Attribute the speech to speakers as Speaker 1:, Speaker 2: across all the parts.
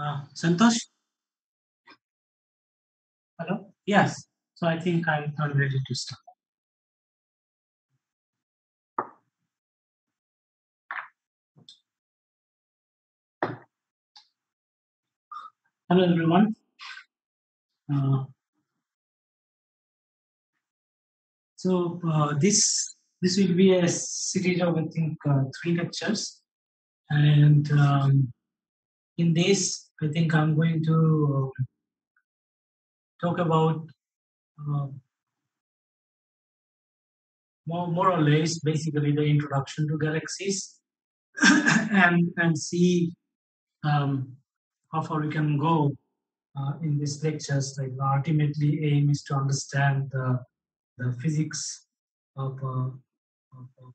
Speaker 1: Uh, Santosh? Hello? Yes. So I think I'm, I'm ready to start. Hello, everyone. Uh, so uh, this this will be a series of I think uh, three lectures, and um, in this I think I'm going to uh, talk about uh, more more or less basically the introduction to galaxies, and and see um, how far we can go uh, in these lectures. Like the ultimately aim is to understand the, the physics of, uh, of, of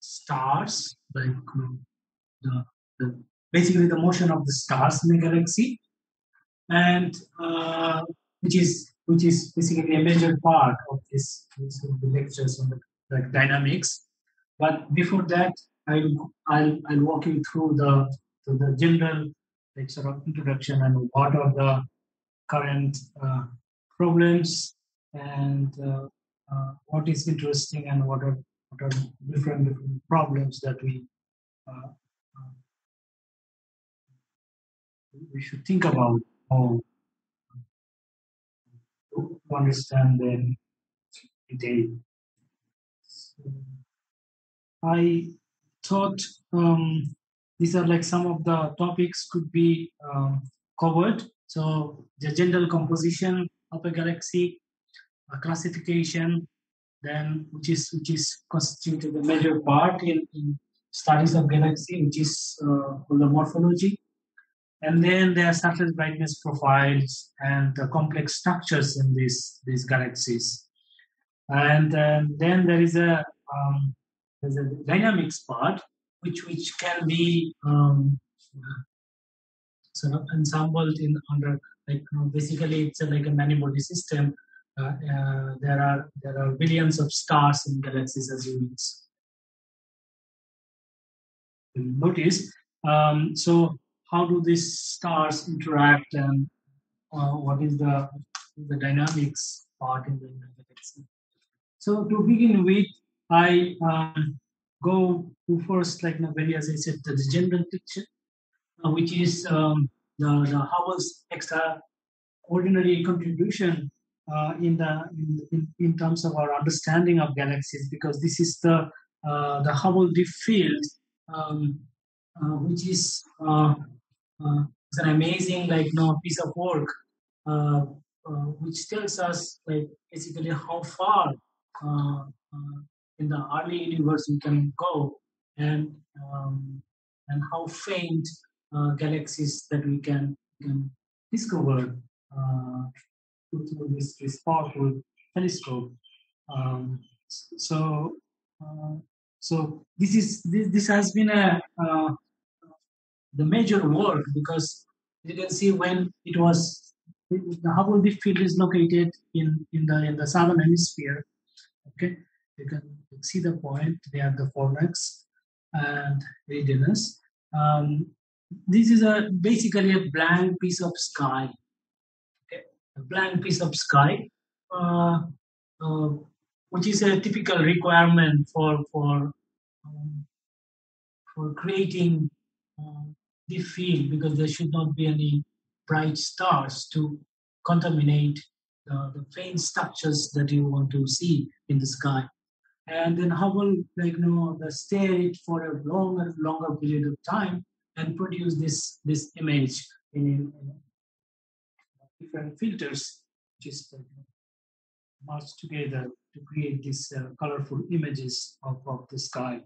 Speaker 1: stars, like the, basically the motion of the stars in the galaxy, and uh, which is which is basically a major part of this, this the lectures on the like dynamics. But before that, I'll I'll, I'll walk you through the to the general like sort of introduction and what are the current uh, problems and uh, uh, what is interesting and what are what are different different problems that we we should think about how to understand them today. So I thought um, these are like some of the topics could be um, covered. So the general composition of a galaxy, a classification, then which is which is constituted the major part in, in studies of galaxy, which is uh, the morphology. And then there are surface brightness profiles and the complex structures in these these galaxies. And um, then there is a um, there's a dynamics part, which which can be um, sort of ensembled in under like basically it's a, like a many body system. Uh, uh, there are there are billions of stars in galaxies as you notice. Um, so how do these stars interact and uh, what is the the dynamics part in the galaxy? So to begin with, I um, go to first, like very as I said, the general picture, uh, which is um, the, the Hubble's extraordinary contribution uh, in the in, in, terms of our understanding of galaxies, because this is the uh, the Hubble deep field, um, which is uh, uh, it's an amazing like you know, piece of work, which tells us like basically how far in the early universe we can go and um, and how faint uh, galaxies that we can, can discover uh, through this, this powerful telescope. Um, so uh, so this is this, this has been a uh, the major work because you can see when it was the Hubble Deep Field is located in in the in the southern hemisphere. Okay, you can see the point. They have the fornax and Eridanus. Um, this is a basically a blank piece of sky. Okay? A blank piece of sky, uh, uh, which is a typical requirement for for um, for creating uh, the field because there should not be any bright stars to contaminate the faint structures that you want to see in the sky and then Hubble, like you know, stare it for a longer, longer period of time and produce this this image in, in different filters, just uh, merged together to create these uh, colorful images of, of the sky.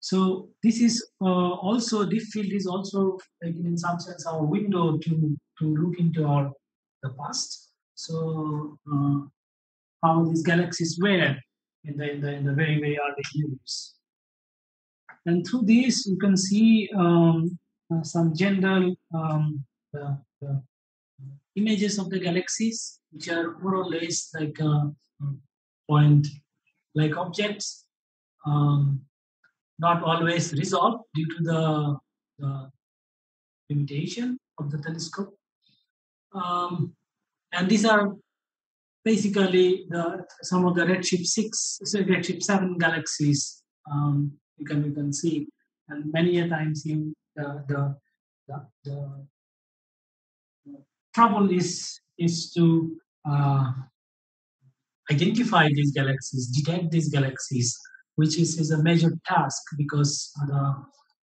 Speaker 1: So this is uh, also this field is also like in some sense our window to to look into our the past. So uh, how these galaxies were in the, in the, in the very, very early universe, And through this, you can see um, uh, some general um, the, the images of the galaxies, which are more or less like uh, point like objects. Um, not always resolved due to the, the limitation of the telescope. Um, and these are basically the some of the redshift six, redshift seven galaxies. Um, you can you can see, and many a times in the the, the, the trouble is is to uh, identify these galaxies, detect these galaxies, which is, is a major task because the,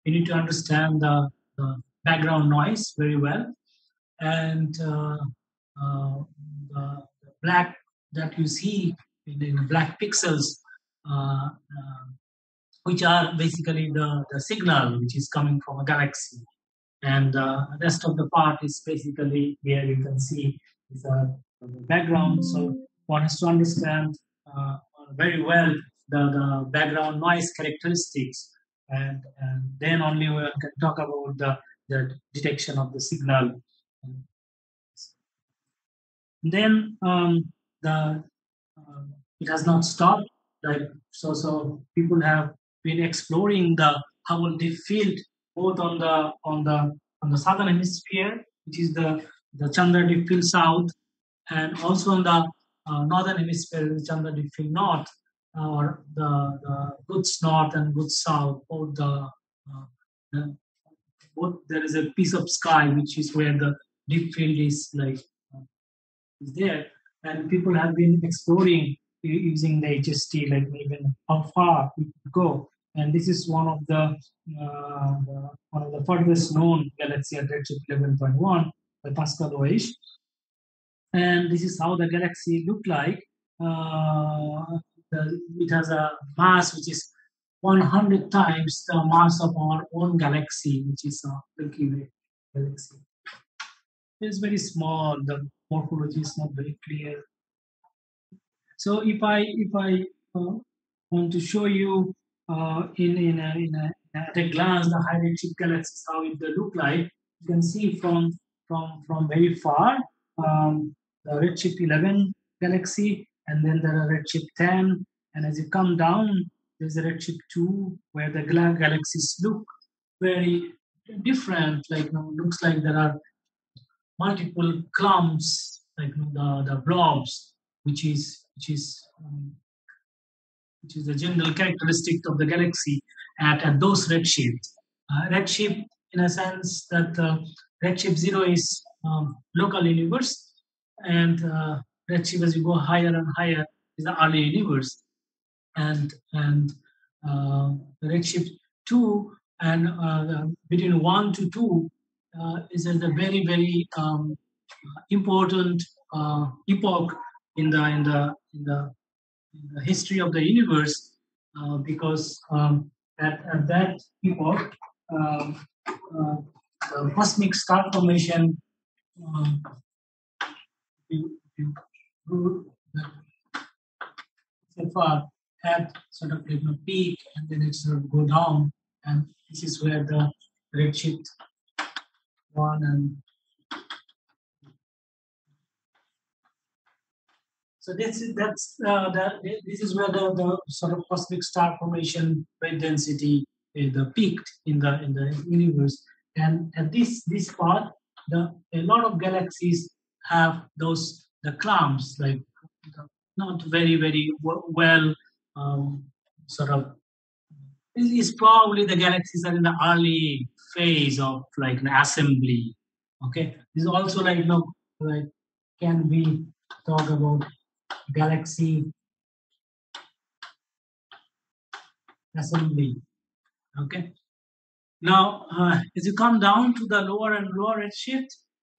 Speaker 1: you need to understand the, the background noise very well. And uh, uh, the black that you see in, in black pixels, uh, uh, which are basically the, the signal which is coming from a galaxy. And uh, the rest of the part is basically where you can see is a background. So one has to understand uh, very well the, the background noise characteristics and, and then only we can talk about the, the detection of the signal. Then um, the uh, it has not stopped. Like so, so people have been exploring the Hubble Deep Field both on the on the on the southern hemisphere, which is the the Chandra Deep Field South, and also on the uh, northern hemisphere, Chandra Deep Field North, or the, the Goods North and Goods South, both the, uh, the, both there is a piece of sky which is where the deep field is like uh, is there, and people have been exploring using the HST, like even how far we could go. And this is one of the, uh, the one of the furthest known galaxy at redshift 11.1 by Pascal Oesch. And this is how the galaxy looked like. Uh, it has a mass which is 100 times the mass of our own galaxy, which is a Milky Way galaxy. It's very small. The morphology is not very clear. So if I if I uh, want to show you uh, in in a, in a, at a glance the high redshift galaxies how it look like, you can see from from from very far um, the redshift 11 galaxy, and then there are redshift 10, and as you come down, there's a redshift 2 where the galaxies look very different. Like you know, looks like there are multiple clumps, like you know, the the blobs, which is which is um, which is the general characteristic of the galaxy at, at those redshifts. Uh, redshift, in a sense, that uh, redshift zero is um, local universe, and uh, redshift as you go higher and higher is the early universe, and and uh, redshift two and uh, between one to two uh, is a very very um, important uh, epoch in the in the in the, in the history of the universe uh, because um, at, at that epoch um, uh, cosmic star formation um, so far had sort of you know, peak and then it sort of go down. And this is where the redshift one and so this is that's uh, that this is where the, the sort of cosmic star formation wave density uh, the peaked in the in the universe. And at this this part the a lot of galaxies have those the clumps like not very very well um, sort of is probably the galaxies are in the early phase of like an assembly. Okay, this is also like you know like can we talk about galaxy assembly? Okay. Now, uh, as you come down to the lower and lower redshift,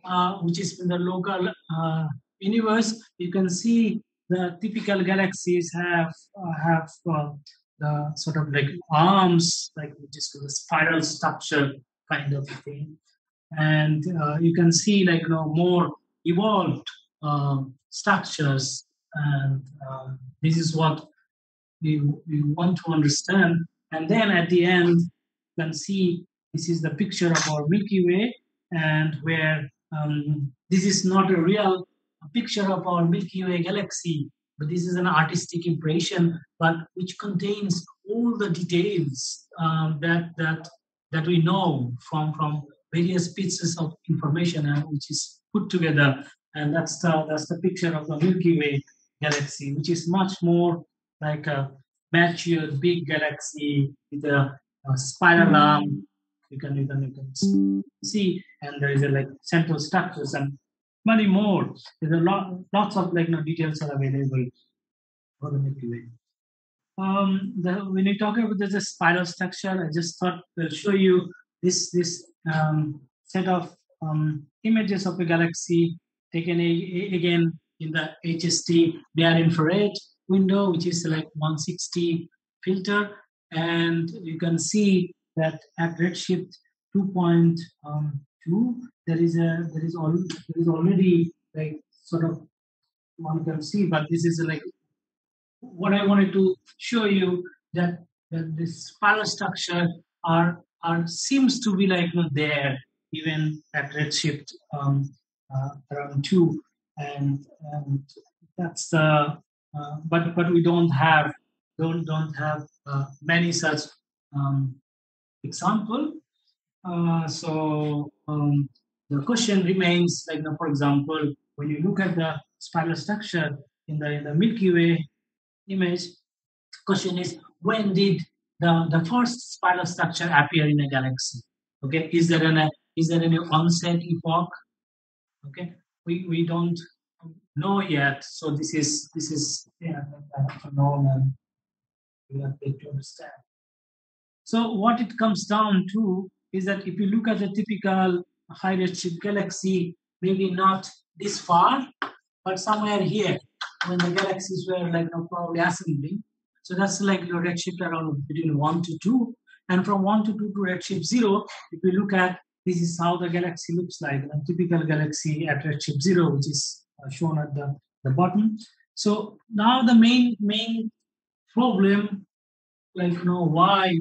Speaker 1: uh, which is in the local uh, universe, you can see the typical galaxies have uh, have uh, the sort of like arms, like just a spiral structure kind of thing, and uh, you can see like you know more evolved um, structures, and um, this is what we, we want to understand. And then at the end, you can see this is the picture of our Milky Way, and where um, this is not a real picture of our Milky Way galaxy, but this is an artistic impression, but which contains all the details um, that that that we know from from various pieces of information and which is put together, and that's the that's the picture of the Milky Way galaxy, which is much more like a mature big galaxy with a, a spiral arm. You can you can you can see, and there is a like central structures and many more. There's a lot lots of like you know, details are available for the Milky Way. Um, the, when you talk about the spiral structure, I just thought I'll show you this this um, set of um, images of a galaxy taken a, a- again in the HST bare infrared window, which is like 160 filter, and you can see that at redshift 2.2 there is a there is all there is already like sort of one can see, but this is like what I wanted to show you that that this spiral structure are are seems to be like know, there even at redshift um, uh, around two, and and that's the uh, but but we don't have don't don't have uh, many such um, example. Uh, so um, the question remains like you know, for example when you look at the spiral structure in the in the Milky Way image question is when did the, the first spiral structure appear in a galaxy? Okay is there an is there any onset epoch? Okay we we don't know yet. So this is this is yeah unknown and we have to understand. So what it comes down to is that if you look at a typical high redshift galaxy maybe not this far but somewhere here when the galaxies were like you know, probably assembling. So that's like your redshift around between one to two, and from one to two to redshift zero. If you look at this is how the galaxy looks like a typical galaxy at redshift zero, which is uh, shown at the, the bottom. So now the main main problem, like you know, why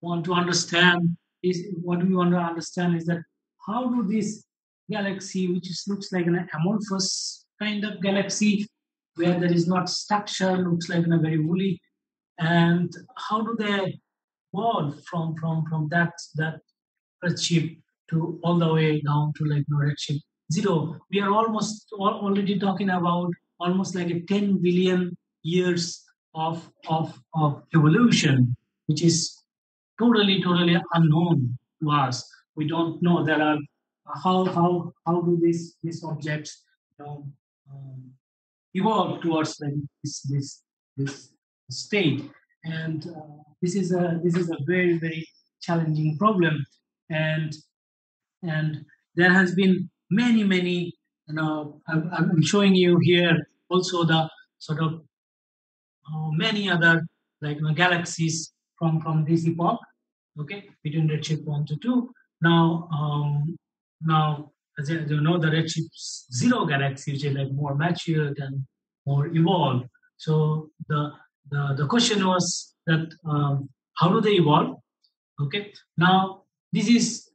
Speaker 1: want to understand is what we want to understand is that how do this galaxy, which is, looks like an amorphous kind of galaxy, where there is not structure, looks like a very woolly, and how do they evolve from from from that that redshift to all the way down to like no redshift zero? We are almost al- already talking about almost like a 10 billion years of of of evolution, which is totally totally unknown to us. We don't know. There are how how how do these these objects you know, um, evolve towards this this this state? And uh, this is a this is a very very challenging problem. And and there has been many many you know i'm, showing you here also the sort of uh, many other like you know, galaxies from from this epoch okay between redshift 1 to 2 now um now as you know the redshift zero galaxy which is like more mature and more evolved. So the the, the question was that um, how do they evolve? Okay now this is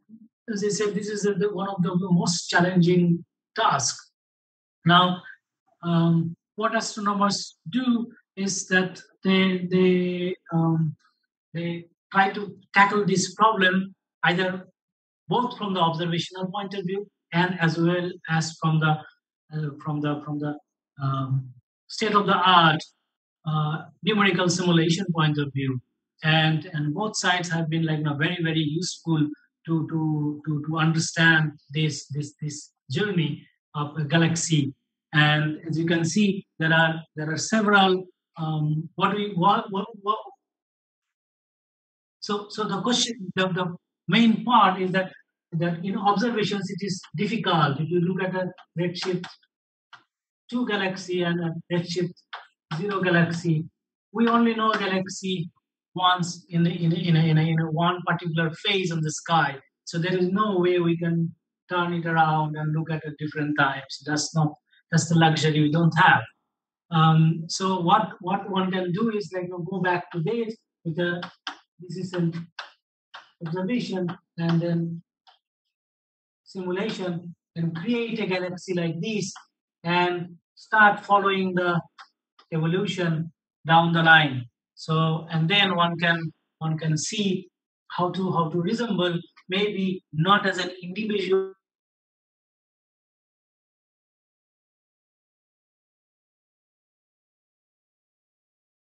Speaker 1: as i said this is the, the- one of the most challenging tasks now um, what astronomers do is that they they um, they try to tackle this problem either both from the observational point of view and as well as from the uh, from the from the um, state of the art uh, numerical simulation point of view. And and both sides have been like you know, very very useful to to to to understand this this this journey of a galaxy. And as you can see there are there are several um, what we what, what, what so so the question the, the main part is that that in observations it is difficult. If you look at a redshift 2 galaxy and a redshift 0 galaxy we only know a galaxy once in a, in a, in, a, in, a, in a one particular phase of the sky. So there is no way we can turn it around and look at it different times. That's not that's the luxury we don't have. Um, so what what one can do is like you go back to this with the this is an observation and then simulation. And create a galaxy like this and start following the evolution down the line. So and then one can one can see how to how to resemble maybe not as an individual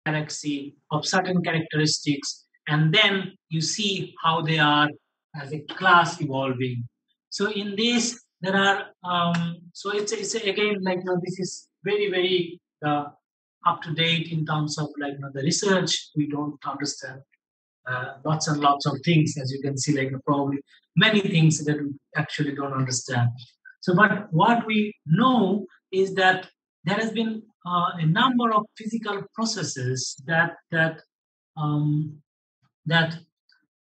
Speaker 1: galaxy of certain characteristics and then you see how they are as a class evolving. So in this there are um, so it's it's again like you know, this is very very uh, up to date in terms of like you know, the research. We don't understand uh, lots and lots of things as you can see like probably many things that we actually don't understand. So but what we know is that there has been uh, a number of physical processes that that um, that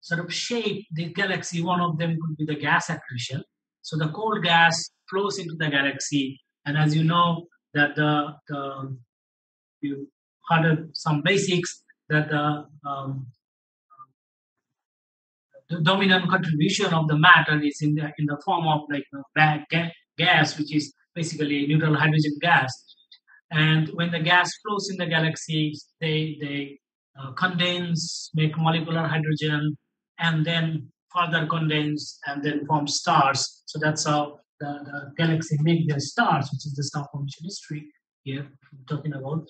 Speaker 1: sort of shape the galaxy one of them could be the gas accretion so the cold gas flows into the galaxy and as you know that the, the you heard some basics that the um, the dominant contribution of the matter is in the in the form of like ga- gas, which is basically neutral hydrogen gas. And when the gas flows in the galaxy, they they uh, condense, make molecular hydrogen, and then further condense and then form stars. So that's how the, the galaxy make their stars, which is the star formation history here talking about.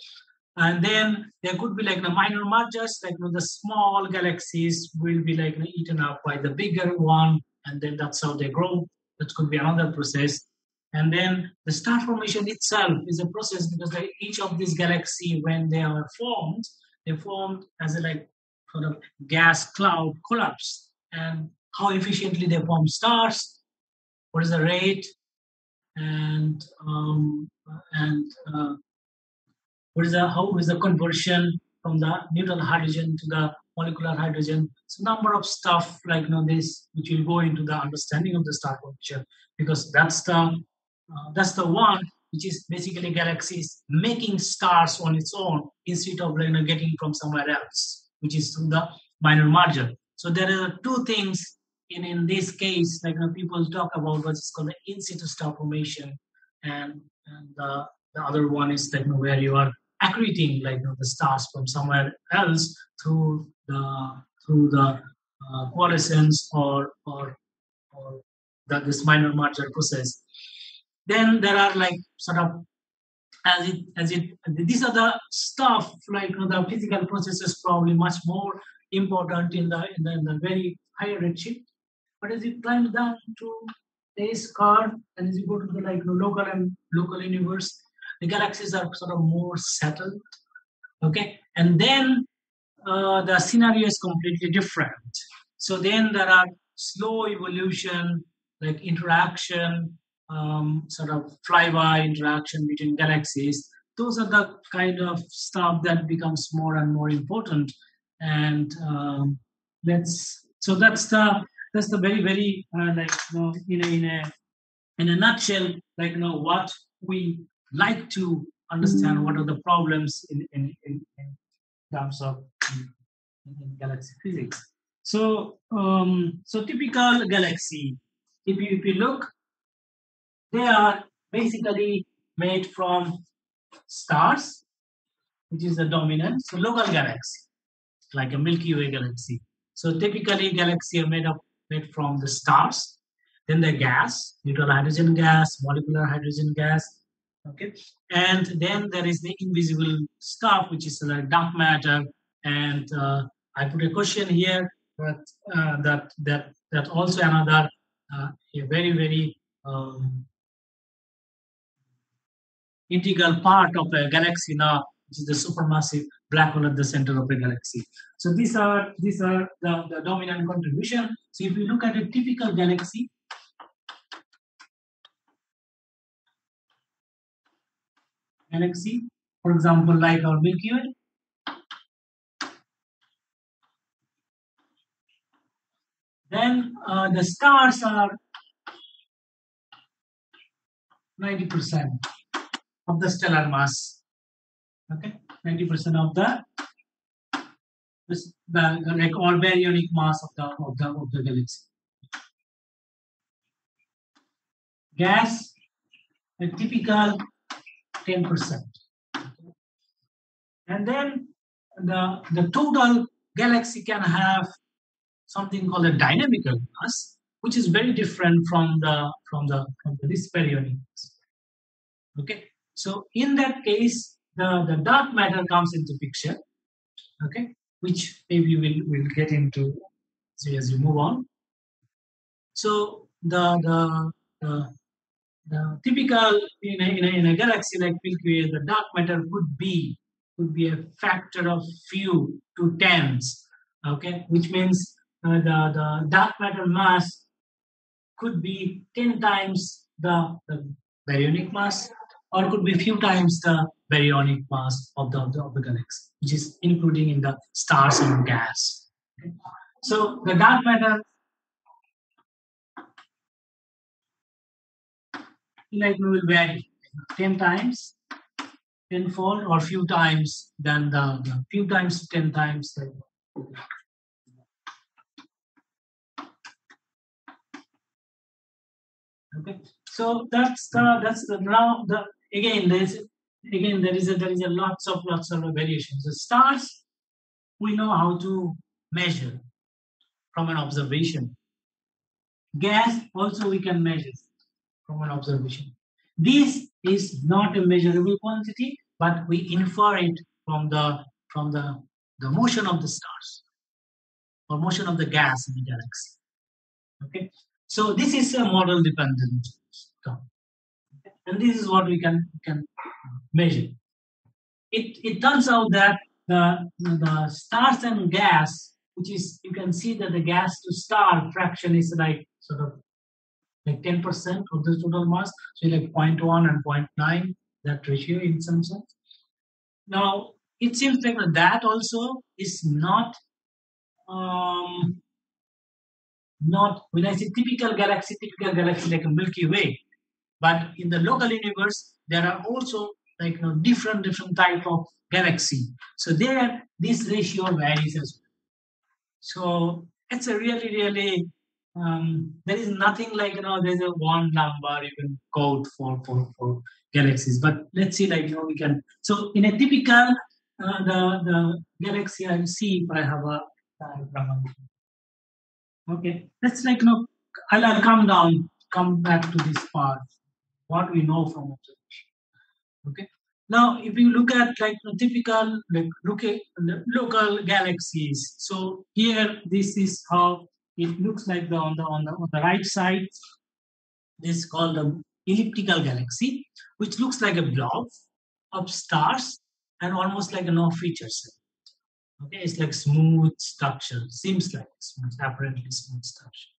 Speaker 1: And then there could be like the minor mergers, like you know, the small galaxies will be like eaten up by the bigger one, and then that's how they grow. That could be another process. And then the star formation itself is a process because each of these galaxy, when they are formed, they formed as a like sort of gas cloud collapse. And how efficiently they form stars, what is the rate, and um, and uh, what is the how is the conversion from the neutral hydrogen to the molecular hydrogen so number of stuff like you know this which will go into the understanding of the star formation because that's the uh, that's the one which is basically galaxies making stars on its own instead of you know, getting from somewhere else which is through the minor merger so there are two things in in this case like you know, people talk about what's called the in situ star formation and, and the, the other one is that you know, where you are accreting like you know, the stars from somewhere else through the through the uh, coalescence or or or the, this minor merger process. Then there are like sort of as it as it these are the stuff like you know, the physical processes probably much more important in the in the, in the very higher redshift. But as you climb down to this card and as you go to the like local and local universe, the galaxies are sort of more settled. Okay, and then uh, the scenario is completely different. So then there are slow evolution, like interaction, um, sort of flyby interaction between galaxies. Those are the kind of stuff that becomes more and more important. And um, let's so that's the that's the very very uh, like you know, in a in a in a nutshell like you know what we like to understand what are the problems in, in, in, in terms of in, in galaxy physics. So, um, so typical galaxy, if you, if you look, they are basically made from stars, which is the dominant. So local galaxy, like a Milky Way galaxy. So typically galaxy are made of made from the stars, then the gas, neutral hydrogen gas, molecular hydrogen gas, okay and then there is the invisible stuff which is like dark matter and uh, i put a question here but uh, that that that also another uh, a very very um, integral part of a galaxy now which is the supermassive black hole at the center of a galaxy so these are these are the, the dominant contribution so if you look at a typical galaxy galaxy, for example, like our Milky Way. Then uh, the stars are 90% of the stellar mass. Okay, 90% of the this, the, the like all baryonic mass of the of the of the galaxy. Gas, a typical 10%. And then the, the total galaxy can have something called a dynamical mass, which is very different from the from the from the this baryonic mass. Okay, so in that case, the, the dark matter comes into picture. Okay, which maybe we'll we'll get into as you move on. So the the, the the typical in a, in a, in a galaxy like Milky Way, the dark matter could be could be a factor of few to tens. Okay, which means uh, the the dark matter mass could be ten times the, the baryonic mass, or could be a few times the baryonic mass of the, of the, of the galaxy, which is including in the stars and gas. Okay? So the dark matter like will vary 10 times tenfold or few times than the, the few times 10 times okay so that's the that's the now the again there's again there is a there is a lots of lots of variations the stars we know how to measure from an observation gas also we can measure from an observation. This is not a measurable quantity, but we infer it from the from the, the motion of the stars or motion of the gas in the galaxy. Okay, so this is a model dependent term. And this is what we can can measure. It it turns out that the the stars and gas, which is you can see that the gas to star fraction is like sort of like 10% of the total mass, so like 0.1 and 0.9, that ratio in some sense. Now, it seems like that also is not, um, not when I say typical galaxy, typical galaxy like a Milky Way, but in the local universe, there are also like you know, different different type of galaxy. So there, this ratio varies as well. So it's a really, really um, there is nothing like you know there's a one number you can code for for for galaxies but let's see like you know we can so in a typical uh, the the galaxy i see if i have a diagram okay let's like you know I'll, I'll come down come back to this part what we know from observation. Okay? Now if you look at like typical like look at local galaxies. So here this is how it looks like the on the on the on the right side. This is called the elliptical galaxy which looks like a blob of stars and almost like a no feature set. Okay? It's like smooth structure seems like smooth apparently smooth structure.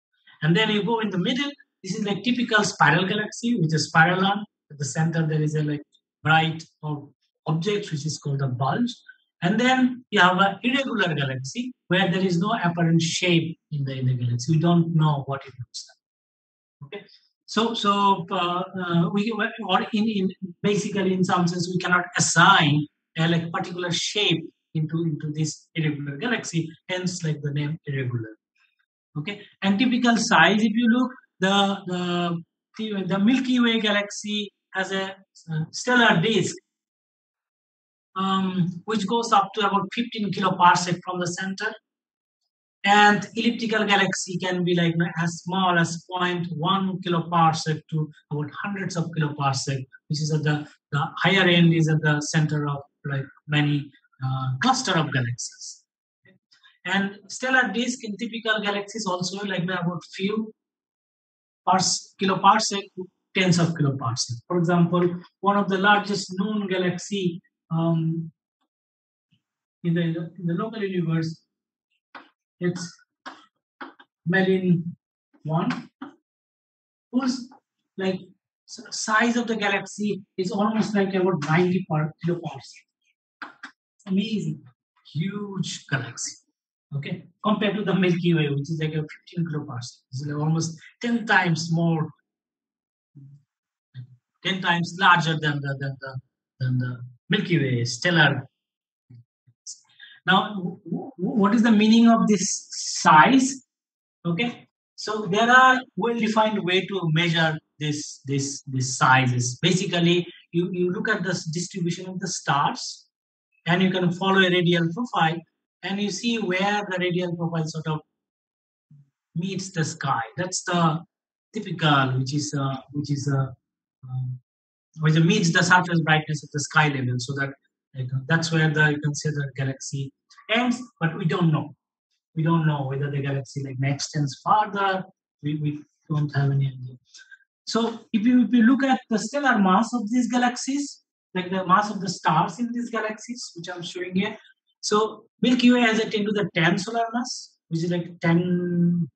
Speaker 1: And then you go in the middle this is like typical spiral galaxy with a spiral arm at the center there is a like bright object which is called a bulge and then you have an irregular galaxy where there is no apparent shape in the, in the galaxy. We don't know what it looks like. Okay. So, so uh, uh, we or in, in basically in some sense we cannot assign a like particular shape into into this irregular galaxy. Hence, like the name irregular. Okay. And typical size, if you look, the the the Milky Way galaxy has a stellar disk um, which goes up to about 15 kiloparsec from the center. And elliptical galaxy can be like as small as 0.1 kiloparsec to about hundreds of kiloparsec, which is at the, the higher end is at the center of like many uh, cluster of galaxies. And stellar disk in typical galaxies also like about few pars kiloparsec to tens of kiloparsec. For example, one of the largest known galaxy um, in the in the local universe, it's Malin one, whose like size of the galaxy is almost like about 90 per kiloparsec. Amazing, huge galaxy. Okay, compared to the Milky Way, which is like a 15 kiloparsec, it's like almost 10 times more, 10 times larger than the than the than the Milky Way, stellar. Now, what is the meaning of this size? Okay, so there are well-defined way to measure this this this sizes. Basically, you, you look at the distribution of the stars, and you can follow a radial profile. And you see where the radial profile sort of meets the sky. That's the typical, which is uh, which is uh, um, which meets the surface brightness at the sky level. So that like, that's where the you can see the galaxy ends, but we don't know. We don't know whether the galaxy like extends farther. We, we don't have any idea. So if you, if you look at the stellar mass of these galaxies, like the mass of the stars in these galaxies, which I'm showing here. So Milky Way has a 10 to the 10 solar mass, which is like 10,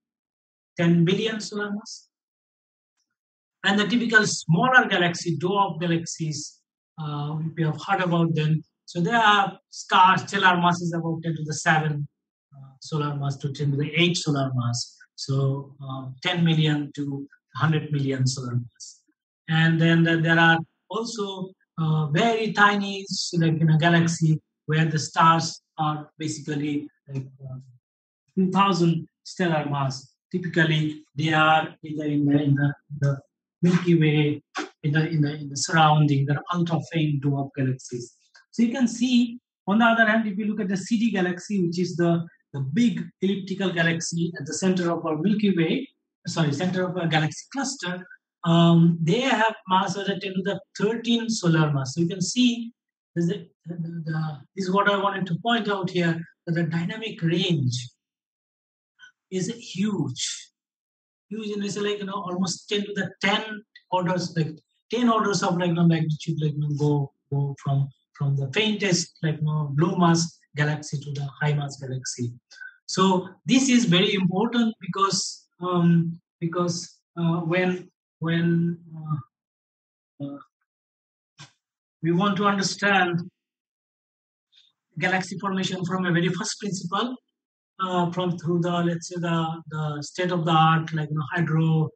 Speaker 1: 10 billion solar mass. And the typical smaller galaxy, dwarf galaxies, uh, we have heard about them. So there are stars, stellar masses about 10 to the 7 uh, solar mass to 10 to the 8 solar mass. So uh, 10 million to 100 million solar mass. And then there are also uh, very tiny, like in a galaxy where the stars are basically like uh, 2000 stellar mass. Typically, they are in the, in the, in the, the Milky Way, in the, in the, in the surrounding, the ultra faint dwarf galaxies. So you can see, on the other hand, if you look at the CD galaxy, which is the, the big elliptical galaxy at the center of our Milky Way, sorry, center of our galaxy cluster, um, they have mass of 10 to the 13 solar mass. So you can see this is, the, the, this is what I wanted to point out here that the dynamic range is huge. Huge and it's like you know almost 10 to the 10 orders, like 10 orders of like you know, magnitude, like you know, go go from from the faintest like you know, low mass galaxy to the high mass galaxy. So this is very important because um, because uh, when when uh, uh, we want to understand galaxy formation from a very first principle uh, from through the let's say the, the state of the art like you know, hydro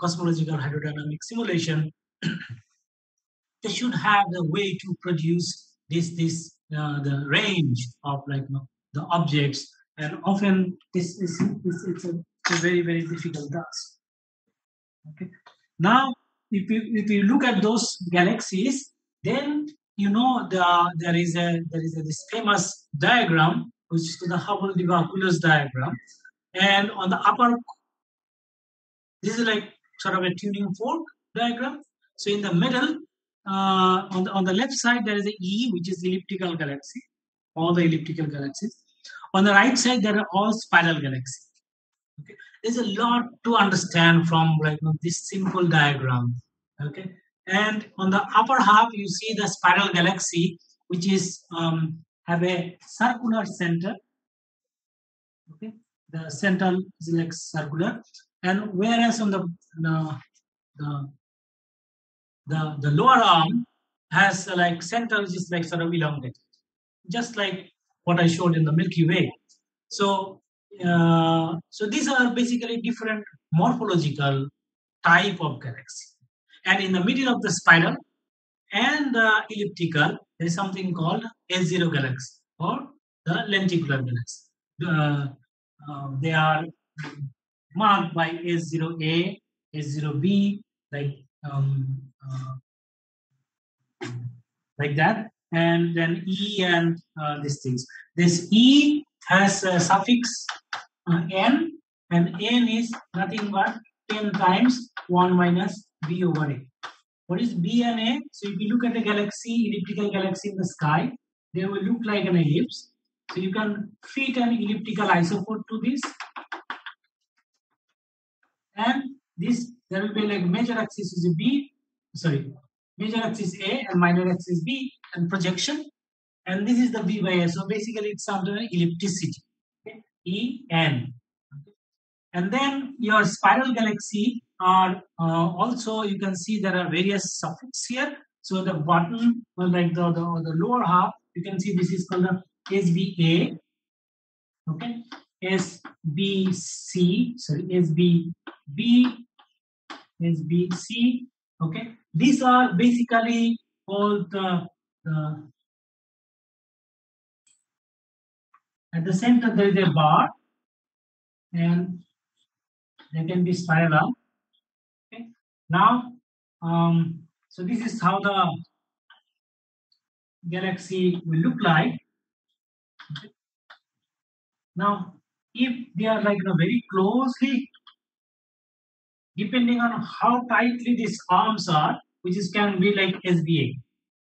Speaker 1: cosmological hydrodynamic simulation. They should have a way to produce this this uh, the range of like you know, the objects. And often this is it's, it's, a, it's a very very difficult task. Okay. Now, if you, if you look at those galaxies, then you know the, there is a there is a, this famous diagram which is the Hubble-de Vaucouleurs diagram, and on the upper, this is like sort of a tuning fork diagram. So in the middle, uh, on the on the left side there is a E, which is elliptical galaxy, all the elliptical galaxies. On the right side there are all spiral galaxies. Okay, there's a lot to understand from like this simple diagram. Okay, and on the upper half you see the spiral galaxy, which is um, have a circular center. Okay, the center is like circular, and whereas on the the the the, the lower arm has uh, like center which is like sort of elongated, just like what I showed in the Milky Way. So uh, so these are basically different morphological type of galaxy. And in the middle of the spiral and the elliptical, there is something called S0 galaxy or the lenticular galaxy. Uh, they are marked by S0A, S0B, like um, uh, like that, and then E and uh, these things. This E has a suffix uh, n and n is nothing but 10 times 1 minus b over a. What is b and a? So if you look at a galaxy, elliptical galaxy in the sky, they will look like an ellipse. So you can fit an elliptical isophote to this. And this, there will be like major axis is b, sorry, major axis a and minor axis b and projection. And this is the b by a. So basically it's under ellipticity. E N. And then your spiral galaxy are uh, also you can see there are various suffix here. So the bottom, well, like the, the, the lower half, you can see this is called the SBA. Okay, SBC, sorry, SBB, SBC. Okay, these are basically all the, the At the center, there is a bar, and there can be spiral. Okay. Now, um, so this is how the galaxy will look like. Okay. Now, if they are like you know, very closely, depending on how tightly these arms are, which is can be like SBA.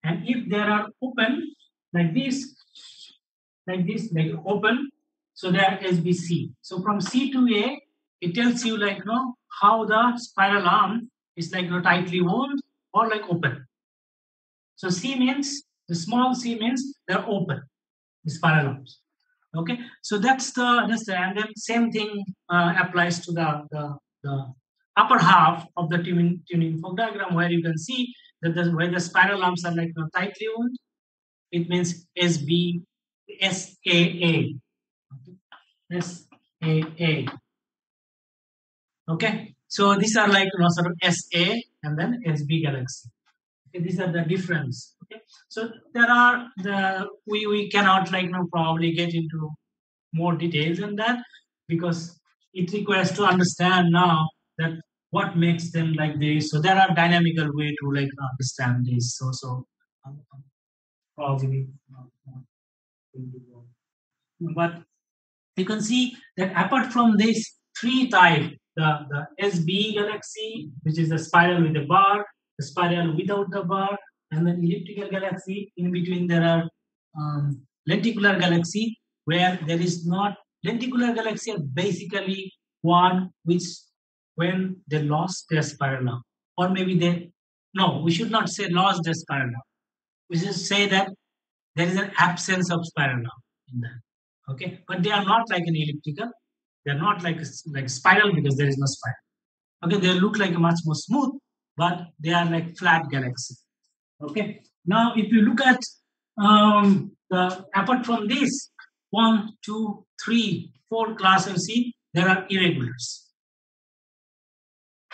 Speaker 1: And if they are open like this, like this, like open, so they are SBC. So from C to A, it tells you like you know how the spiral arm is like you know, tightly wound or like open. So C means the small c means they're open, the spiral arms. Okay, so that's the that's the and then same thing uh, applies to the, the the upper half of the tuning tuning fork diagram where you can see that the, where the spiral arms are like you know, tightly wound. It means SB SAA. SAA. Okay, so these are like you know, sort of SA and then SB galaxy. Okay, these are the difference. Okay, so there are the we we cannot like you probably get into more details than that because it requires to understand now that what makes them like this. So there are dynamical way to like understand this. So so um, um, probably but you can see that apart from this three type the, the SB galaxy, which is the spiral with a bar, the spiral without the bar, and then elliptical galaxy. In between, there are um, lenticular galaxy, where there is not lenticular galaxy are basically one which when they lost their spiral arm, or maybe they no, we should not say lost their spiral arm. We should say that there is an absence of spiral arm in that. Okay, but they are not like an elliptical. They're not like like spiral because there is no spiral. Okay, they look like much more smooth, but they are like flat galaxy. Okay. Now, if you look at um, the apart from this one, two, three, four class see there are irregulars.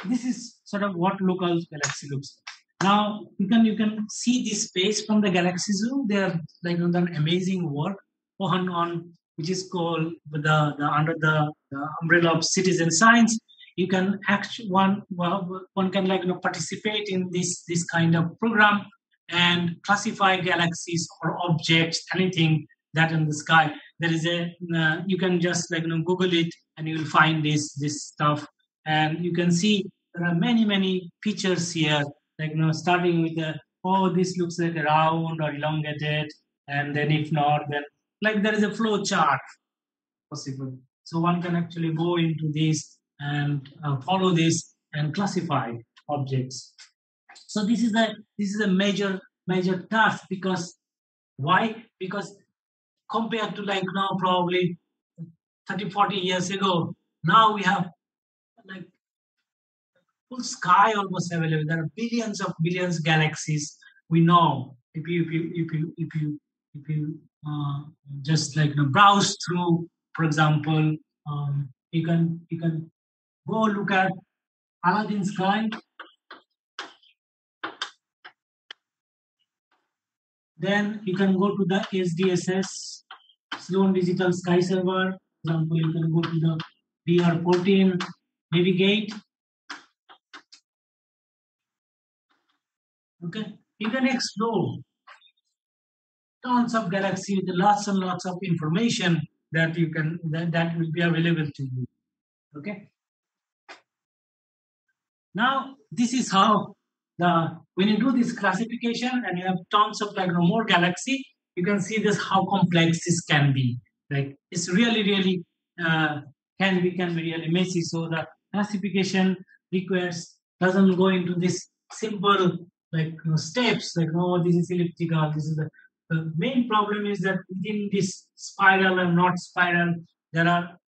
Speaker 1: This is sort of what local galaxy looks like. Now you can you can see this space from the galaxy zoo. They are like done amazing work on on which is called the, the under the, the umbrella of citizen science you can act one well, one can like you know, participate in this this kind of program and classify galaxies or objects anything that in the sky. There is a uh, you can just like you know google it and you will find this this stuff. And you can see there are many many features here like you know starting with the oh this looks like round or elongated and then if not then like there is a flow chart possible. So one can actually go into this and uh, follow this and classify objects. So this is a this is a major major task because why? Because compared to like now probably 30 40 years ago now we have like full sky almost available. There are billions of billions galaxies we know. If you if you if you if you if you uh, just like you know, browse through for example um, you can you can go look at Aladin sky then you can go to the SDSS Sloan Digital Sky Server. For example, you can go to the DR14, navigate. Okay, you can explore tons of galaxy with lots and lots of information that you can that, that will be available to you. Okay. Now this is how the when you do this classification and you have tons of like more galaxy, you can see this how complex this can be. Like it's really really uh, can be can be really messy. So the classification requires doesn't go into this simple like you know, steps like oh this is elliptical this is the the main problem is that within this spiral and not spiral there are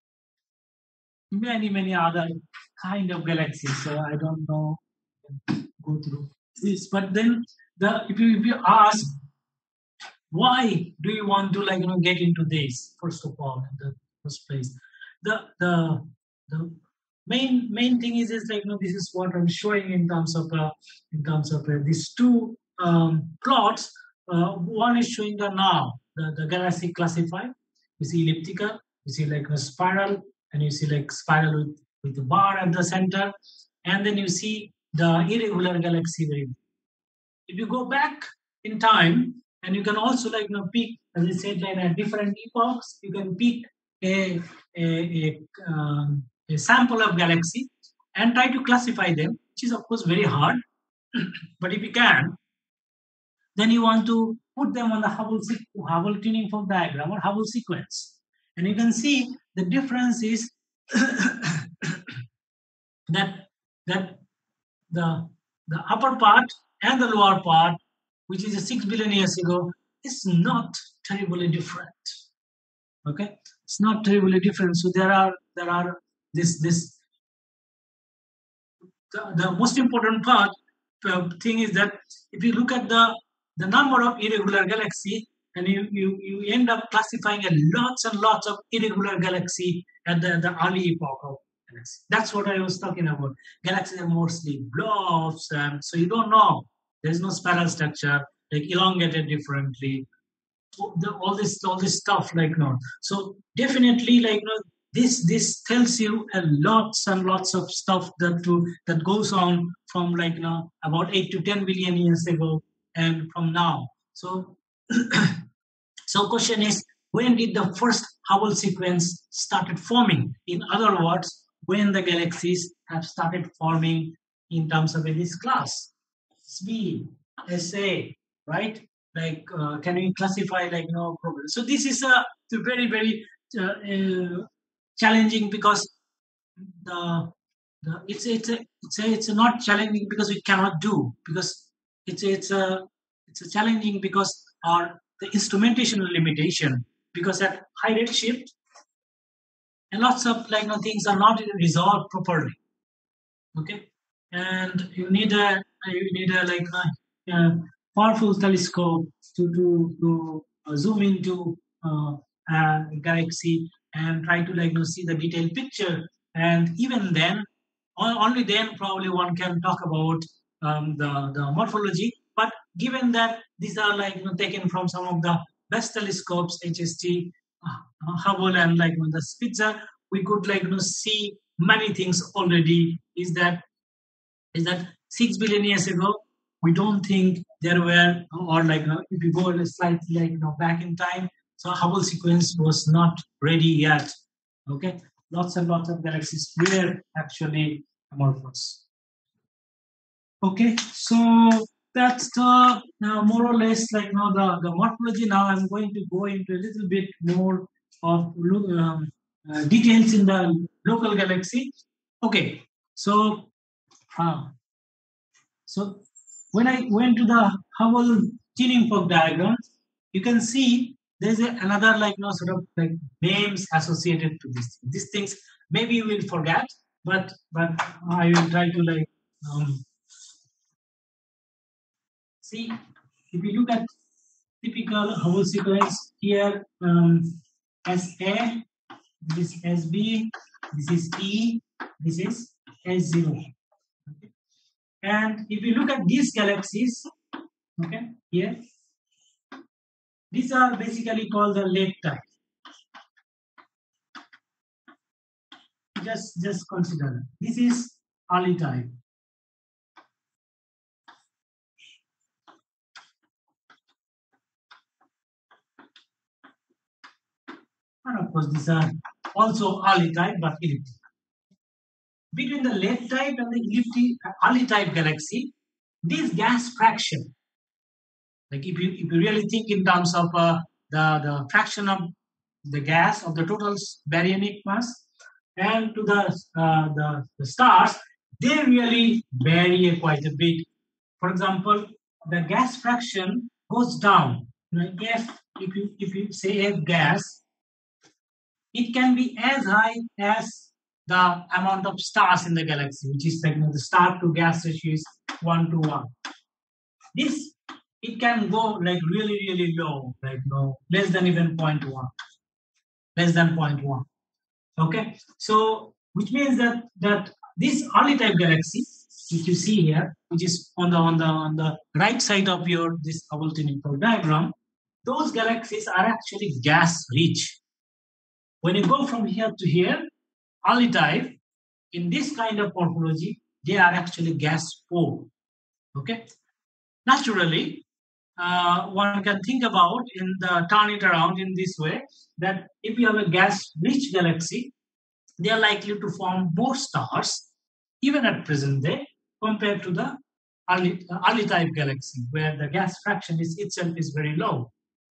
Speaker 1: many many other kind of galaxies so i don't know go through this. But then the if you if you ask why do you want to like you know get into this first of all in the first place? The the the main main thing is is like you know this is what i'm showing in terms of uh, in terms of uh, these two um, plots uh, one is showing the now the, the galaxy classified. You see elliptical you see like a spiral and you see like spiral with with the bar at the center. And then you see the irregular galaxy if you go back in time and you can also like you know pick as i said like at different epochs you can pick a, a, a, um, a sample of galaxy and try to classify them, which is of course very hard. but if you can, then you want to put them on the Hubble, Hubble tuning fork diagram or Hubble sequence. And you can see the difference is that that the the upper part and the lower part, which is a six billion years ago, is not terribly different. Okay, it's not terribly different. So there are there are this this the, the most important part uh, thing is that if you look at the the number of irregular galaxy and you, you, you end up classifying a lots and lots of irregular galaxy at the, the early epoch of galaxy. That's what I was talking about. Galaxies are mostly blobs, and so you don't know. There's no spiral structure, like elongated differently. All this all this stuff like no. So definitely like you know, this this tells you a lots and lots of stuff that to that goes on from like you know about eight to ten billion years ago and from now. So so question is when did the first Hubble sequence started forming? In other words, when the galaxies have started forming in terms of this class. S SA, right? Like, uh, can we classify like, you know, So this is a, very, very uh, uh, challenging because the, the it's it's a, it's a, it's not challenging because we cannot do because it's it's a it's a challenging because our the instrumentation limitation because at high redshift and lots of like you know, things are not resolved properly. Okay? And you need a you need a like a, a powerful telescope to to, to uh, zoom into uh, a galaxy and try to like you know, see the detailed picture. And even then only then probably one can talk about um, the the morphology but given that these are like you know, taken from some of the best telescopes hst uh, Hubble and like the Spitzer, we could like you know see many things already. Is that is that six billion years ago? We don't think there were or like you know, if you go slightly like you know back in time, so Hubble sequence was not ready yet. Okay, lots and lots of galaxies were actually amorphous. Okay, so that's the now more or less like now the, the morphology. Now I'm going to go into a little bit more of um, uh, details in the local galaxy. Okay, so uh, so when I went to the Hubble tuning fork diagram, you can see there's a, another like you sort of like names associated to this. These things maybe you will forget, but but I will try to like um, See, if you look at typical Hubble sequence here, um, SA, this is SB, this is E, this is S0. Okay. And if you look at these galaxies, okay, here, these are basically called the late type. Just, just consider this is early type. And of course, these are also early type but elliptic. Between the late type and the elliptic early type galaxy, this gas fraction, like if you, if you really think in terms of uh, the, the fraction of the gas of the total baryonic mass and to the, uh, the, the stars, they really vary quite a bit. For example, the gas fraction goes down. if, if, you, if you say F gas, it can be as high as the amount of stars in the galaxy, which is like you know, the star to gas ratio is one to one. This it can go like really really low, like no less than even 0.1, less than 0.1. Okay, so which means that that this early type galaxy, which you see here, which is on the on the on the right side of your this Hubble diagram, those galaxies are actually gas rich when you go from here to here, early type, in this kind of morphology, they are actually gas poor. Okay? Naturally, uh, one can think about in the turn it around in this way that if you have a gas-rich galaxy, they are likely to form more stars even at present day compared to the early, early type galaxy where the gas fraction is itself is very low.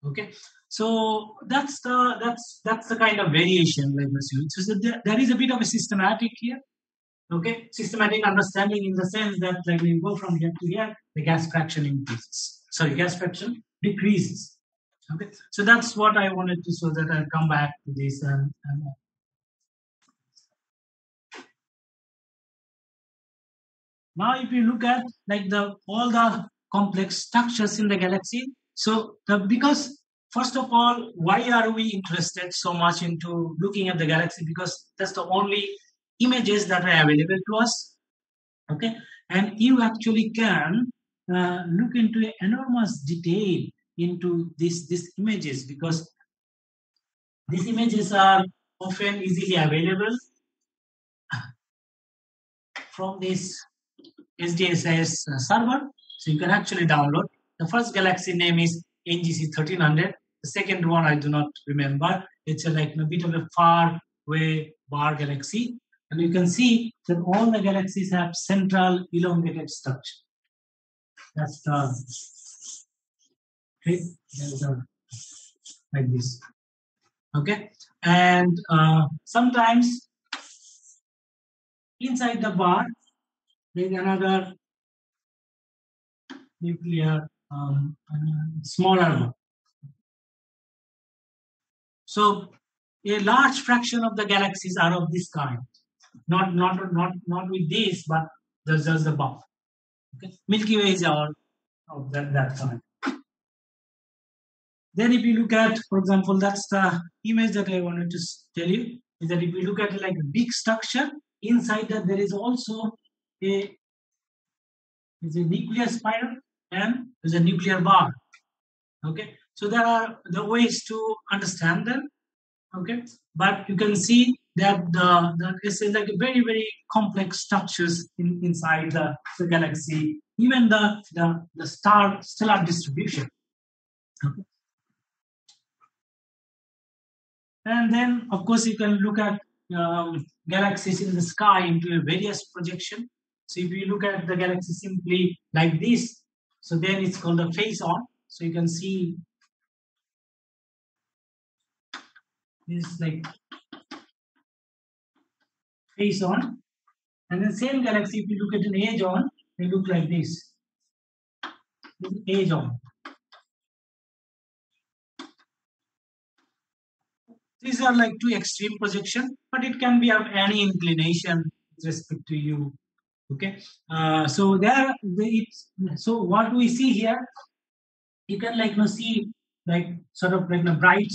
Speaker 1: Okay, so that's the that's that's the kind of variation like use. So there, there is a bit of a systematic here. Okay, systematic understanding in the sense that like we go from here to here, the gas fraction increases. Sorry, gas fraction decreases. Okay, so that's what I wanted to so that I'll come back to this and, and Now, if you look at like the all the complex structures in the galaxy, so the because first of all, why are we interested so much into looking at the galaxy? Because that's the only images that are available to us. Okay, and you actually can uh, look into enormous detail into these these images because these images are often easily available from this SDSS uh, server. So you can actually download. The first galaxy name is NGC 1300. The second one I do not remember. It's a, like a bit of a far away bar galaxy. And you can see that all the galaxies have central elongated structure. That's the okay, like this. Okay, and uh, sometimes inside the bar there is another nuclear um, smaller one. So a large fraction of the galaxies are of this kind. Not not not not with this, but there's just the above. Okay. Milky Way is all of that, that kind. Then if you look at, for example, that's the image that I wanted to tell you, is that if you look at like a big structure, inside that there is also a is a nuclear spiral and there's a nuclear bar. Okay, so there are the ways to understand them. Okay, but you can see that the, the it's like a very very complex structures in, inside the, the galaxy, even the, the the star stellar distribution. Okay. And then, of course, you can look at um, galaxies in the sky into a various projection. So if you look at the galaxy simply like this, so then it's called a face on. So you can see this like face on. And the same galaxy, if you look at an edge on, they look like this. this Edge on. These are like two extreme projection, but it can be of any inclination with respect to you. Okay, uh, so there, it's so what we see here, you can like you know, see like sort of like a bright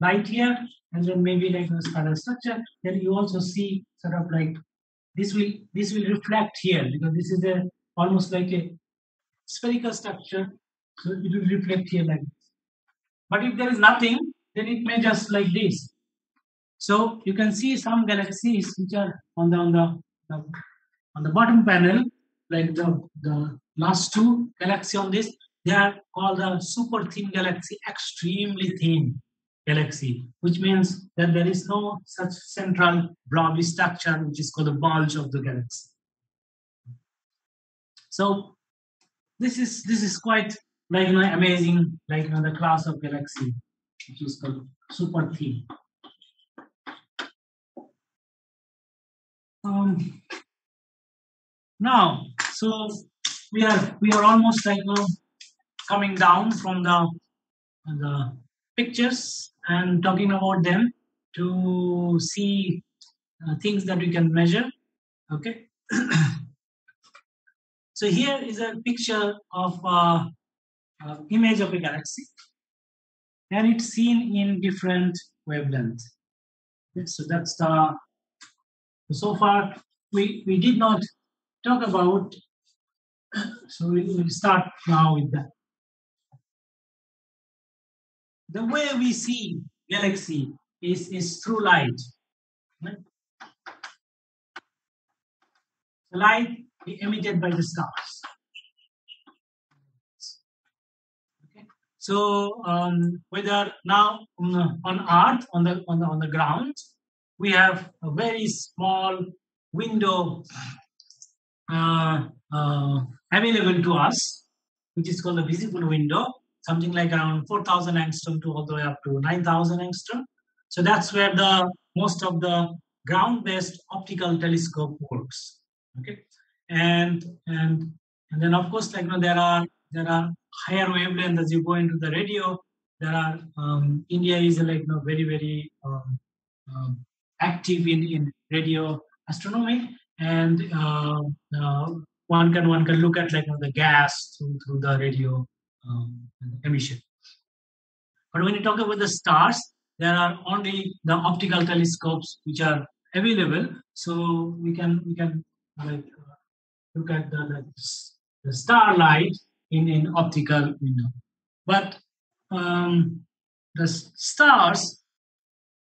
Speaker 1: light here, and then maybe like a spiral structure. Then you also see sort of like this will this will reflect here because this is a almost like a spherical structure, so it will reflect here like this. But if there is nothing, then it may just like this. So you can see some galaxies which are on the on the, the on the bottom panel, like the, the last two galaxy on this, they are called the super thin galaxy, extremely thin galaxy, which means that there is no such central blobby structure, which is called the bulge of the galaxy. So this is this is quite like you know, amazing, like you know, class of galaxy, which is called super thin. Um, now, so we are we are almost like coming down from the the pictures and talking about them to see uh, things that we can measure. Okay. so here is a picture of uh, uh, image of a galaxy, and it's seen in different wavelengths. Okay, so that's the so far we we did not talk about, so we will start now with that. The way we see galaxy is, is through light. The light emitted by the stars. So um, whether now on Earth, on the on the on the ground, we have a very small window available to us, which is called the visible window, something like around 4,000 angstrom to all the way up to 9,000 angstrom. So that's where the most of the ground-based optical telescope works. Okay, and and and then of course, like you know, there are there are higher wavelengths as you go into the radio. There are um, India is like you know, very very um, um, active in, in radio astronomy, and uh, uh, one can one can look at like you know, the gas through, through the radio um, emission. But when you talk about the stars, there are only the optical telescopes which are available. So we can we can like uh, look at the, the, the starlight in in optical window. But um, the stars,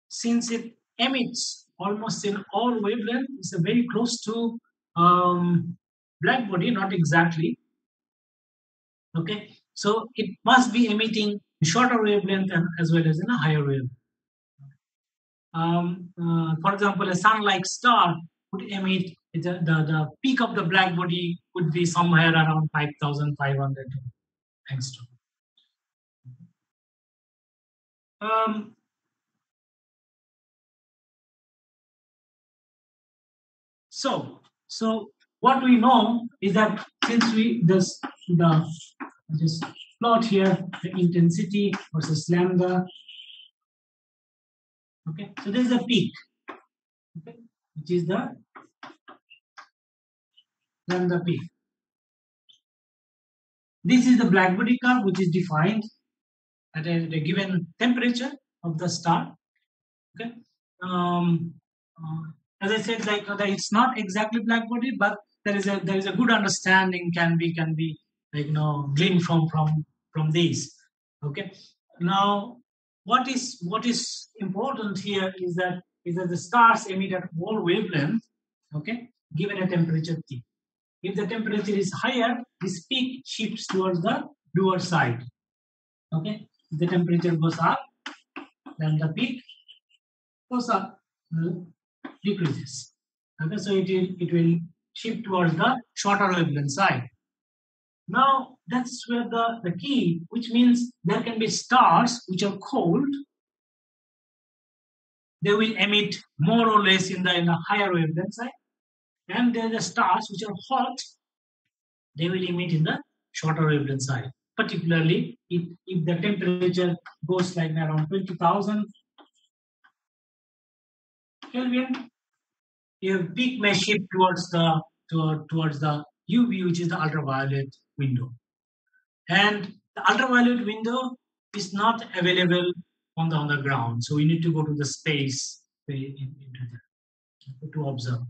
Speaker 1: since it emits almost in all wavelength, is very close to um, black body, not exactly. Okay, so it must be emitting shorter wavelength and as well as in a higher wavelength. Um, uh, for example, a sun-like star would emit the, the, the peak of the black body would be somewhere around 5,500 angstrom. Um, so, so what we know is that since we this the just plot here the intensity versus lambda. Okay, so there is a peak, okay, which is the lambda peak. This is the blackbody curve, which is defined at a, at a given temperature of the star. Okay, um, uh, as I said, like uh, it's not exactly black body, but there is a there is a good understanding can be can be like you know gleaned from from from these. Okay, now what is what is important here is that is that the stars emit at all wavelength. Okay, given a temperature T. If the temperature is higher, this peak shifts towards the lower side. Okay, if the temperature goes up, then the peak goes up, decreases. Okay, so it will, it will shift towards the shorter wavelength side. Now that's where the, the key, which means there can be stars which are cold. They will emit more or less in the in the higher wavelength side and there are the stars which are hot, they will emit in the shorter wavelength side. Particularly if, if the temperature goes like around 20,000 Kelvin, your peak may shift towards the toward, towards the UV, which is the ultraviolet window. And the ultraviolet window is not available on the on the ground, so we need to go to the space eh, to observe.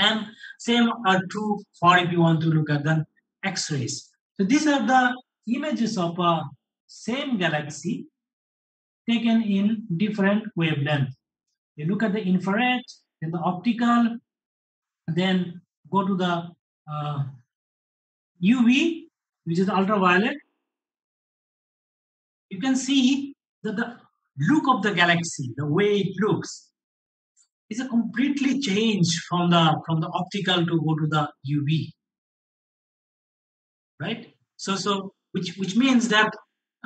Speaker 1: And same are true for if you want to look at the X-rays. So these are the images of a same galaxy taken in different wavelength. You look at the infrared, then the optical, then go to the uh, UV, which is ultraviolet. You can see that the look of the galaxy, the way it looks, is a completely change from the from the optical to go to the UV. Right? So so which which means that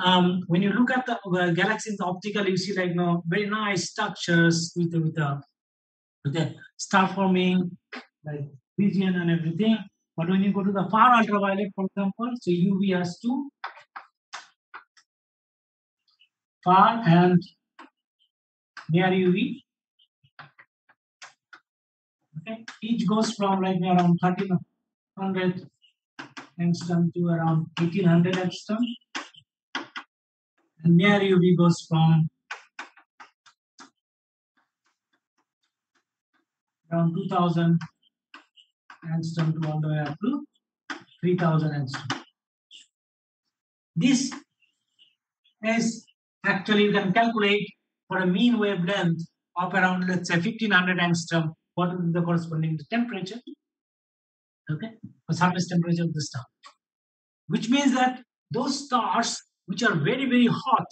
Speaker 1: um, when you look at the uh, galaxy in the optical, you see like you know, very nice structures with with the the star forming like region and everything. But when you go to the far ultraviolet, for example, so UV has two far and near UV Okay, each goes from like around 1300 angstrom to around 1800 angstrom. And near UV goes from around 2000 angstrom to all the way up to 3000 angstrom. This is actually you can calculate for a mean wavelength of around let's say 1500 angstrom what is the corresponding temperature okay the surface temperature of the star which means that those stars which are very, very hot,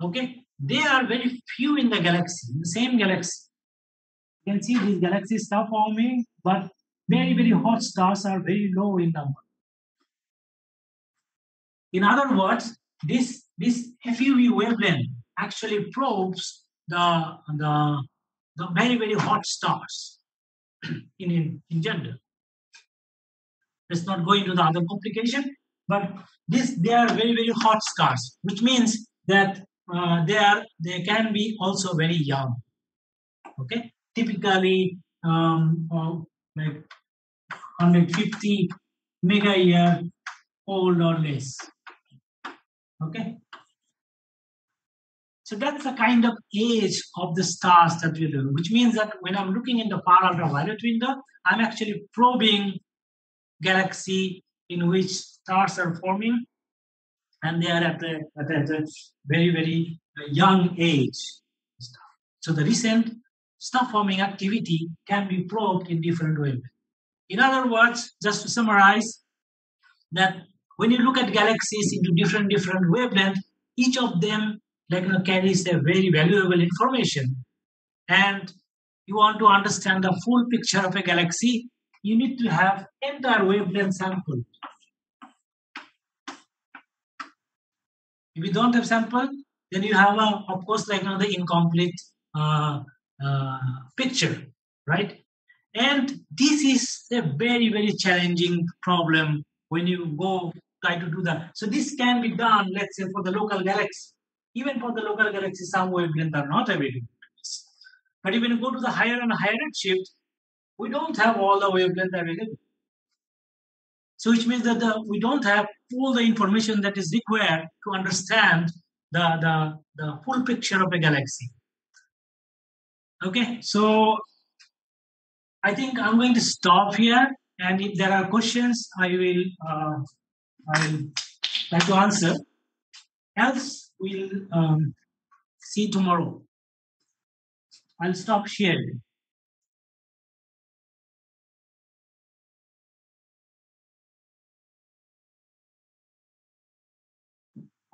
Speaker 1: okay, they are very few in the galaxy, in the same galaxy. You can see these galaxies are forming, but very, very hot stars are very low in number. In other words, this, this FUV wavelength actually probes the, the, the very, very hot stars in, in, in general. Let's not go into the other complication, but this they are very, very hot stars, which means that uh, they are they can be also very young. Okay, typically um, like 150 mega year old or less. Okay, so that's the kind of age of the stars that we do, which means that when I'm looking in the far ultraviolet window, I'm actually probing galaxy in which stars are forming and they are at a, at a, at a very, very young age. So the recent star forming activity can be probed in different ways. In other words, just to summarize, that when you look at galaxies into different different wavelengths, each of them like you know, carries a very valuable information. And you want to understand the full picture of a galaxy, you need to have entire wavelength sample. If you don't have sample, then you have a, of course, like another incomplete uh, uh, picture, right? And this is a very, very challenging problem when you go try to do that. So this can be done, let's say, for the local galaxy. Even for the local galaxy, some wavelengths are not available. But you go to the higher and higher redshift, we don't have all the wavelengths available. So which means that the, we don't have all the information that is required to understand the, the, the full picture of a galaxy. Okay, so I think I'm going to stop here. And if there are questions, I will uh, I will try to answer. Else, we'll um, see tomorrow. I'll stop sharing.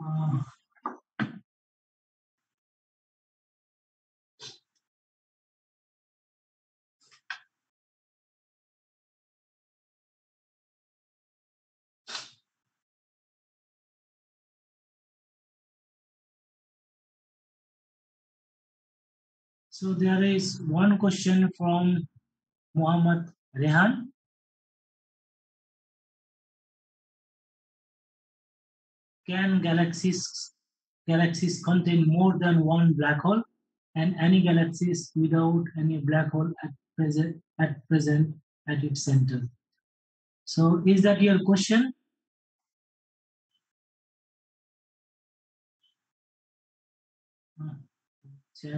Speaker 1: Uh, So there is one question from Muhammad Rehan. Can galaxies galaxies contain more than one black hole and any galaxies without any black hole at present at present at its center? So is that your question?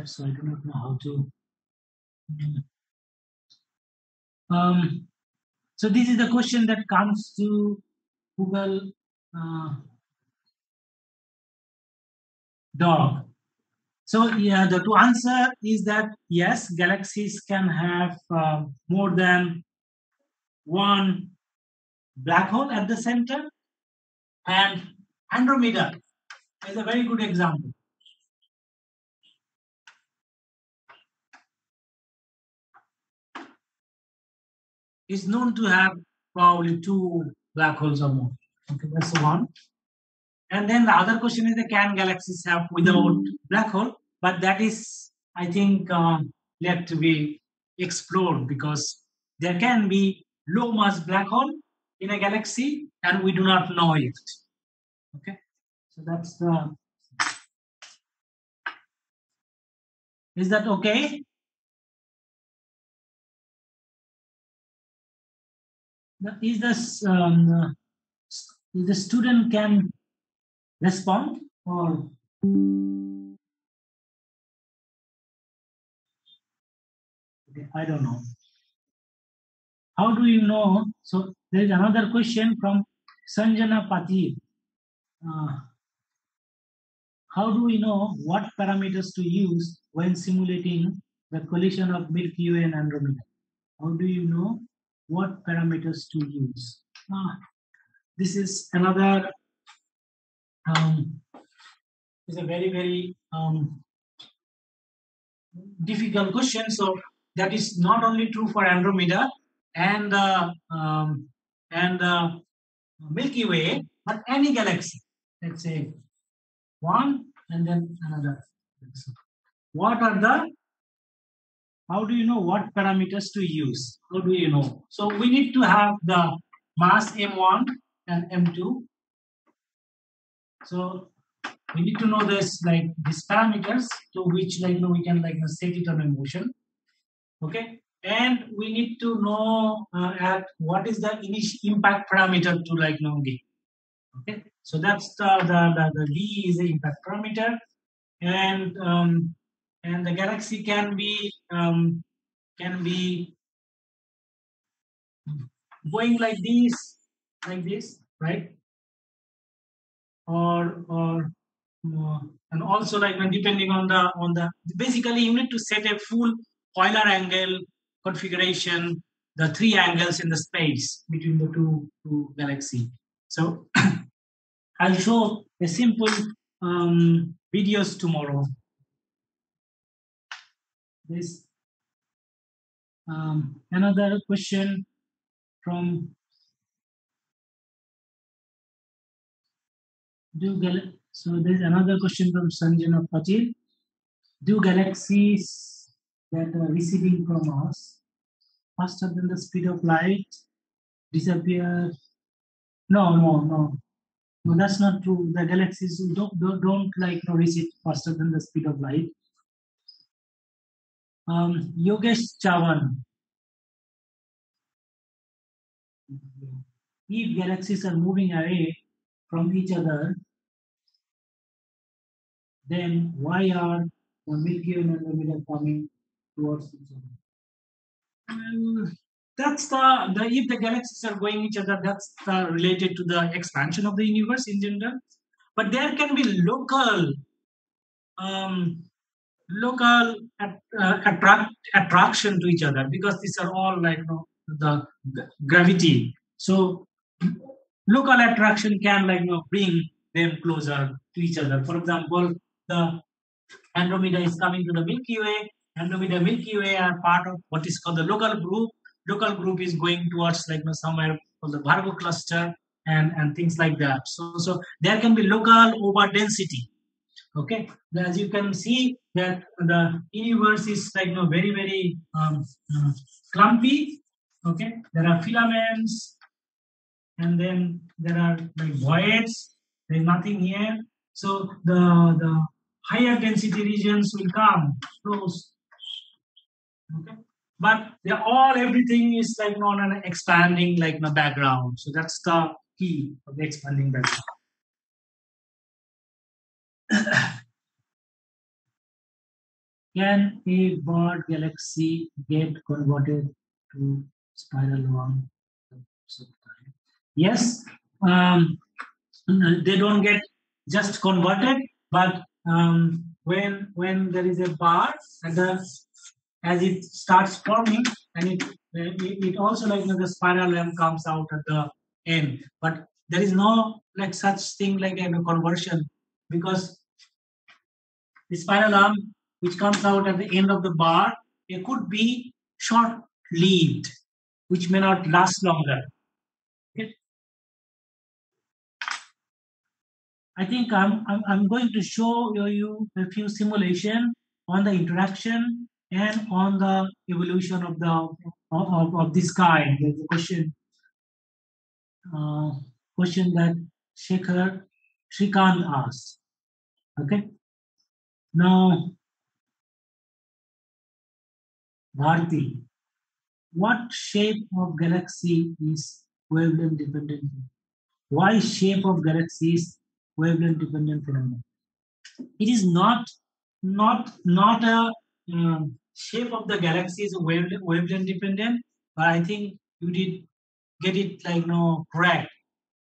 Speaker 1: So I do not know how to. Um, so this is the question that comes to Google uh, Doc. So yeah, the to answer is that yes, galaxies can have uh, more than one black hole at the center, and Andromeda is a very good example. Is known to have probably two black holes or more. Okay, that's one. And then the other question is, can galaxies have without black hole? But that is, I think, um, left to be explored because there can be low mass black hole in a galaxy, and we do not know it. Okay, so that's the. Is that okay? Is this um, the student can respond or okay, I don't know. How do you know? So there is another question from Sanjana Patil. Uh, how do we know what parameters to use when simulating the collision of Milky Way and Andromeda? How do you know what parameters to use. Ah, this is another um, is a very very um, difficult question. So that is not only true for Andromeda and uh, um, and uh, Milky Way, but any galaxy. Let's say one and then another. What are the how do you know what parameters to use? How do you know? So we need to have the mass m1 and m2. So we need to know this like these parameters to which like know, we can like set it on a motion. Okay, and we need to know uh, at what is the initial impact parameter to like know get. Okay, so that's the the, the, the d is the impact parameter, and um, and the galaxy can be um, can be going like this like this right? Or or uh, and also like depending on the on the basically you need to set a full Euler angle configuration the three angles in the space between the two two galaxy. So i'll show a simple um, videos tomorrow this um, another question from do gal- so there's another question from Sanjana Patil. Do galaxies that are receding from us faster than the speed of light disappear? No, no, no. No, that's not true. The galaxies don't, don't, don't like know, recede faster than the speed of light. Um, Yogesh Chavan. If galaxies are moving away from each other, then why are the Milky Way and the Andromeda coming towards each other? Um, that's the, the if the galaxies are going each other, that's the, related to the expansion of the universe in general. But there can be local um, local uh, attract attraction to each other because these are all like you know, the, the gravity. So local attraction can like you know bring them closer to each other. For example, the Andromeda is coming to the Milky Way. Andromeda Milky Way are part of what is called the local group. Local group is going towards like you know, somewhere called the Virgo cluster and and things like that. So so there can be local over density. Okay, as you can see that the universe is like you know very very um, uh, clumpy. Okay, there are filaments, and then there are like voids. There is nothing here. So the the higher density regions will come close. Okay, but they all everything is like on an expanding like the background. So that's the key of the expanding background. Can a barred galaxy get converted to spiral worm? Yes, um, they don't get just converted, but um, when when there is a bar and the as it starts forming and it it, also like you know, the spiral arm comes out at the end, but there is no like such thing like a conversion because the spiral arm which comes out at the end of the bar it could be short lived which may not last longer. Okay? i think I'm, I'm i'm going to show you a few simulation on the interaction and on the evolution of the of, of this kind there's a question uh, question that Shekhar Shrikant asked. Okay now Bharti, what shape of galaxy is wavelength dependent? Why shape of galaxy is wavelength dependent phenomenon? It is not not not a um, shape of the galaxy is wavelength, wavelength dependent, but I think you did get it like no correct.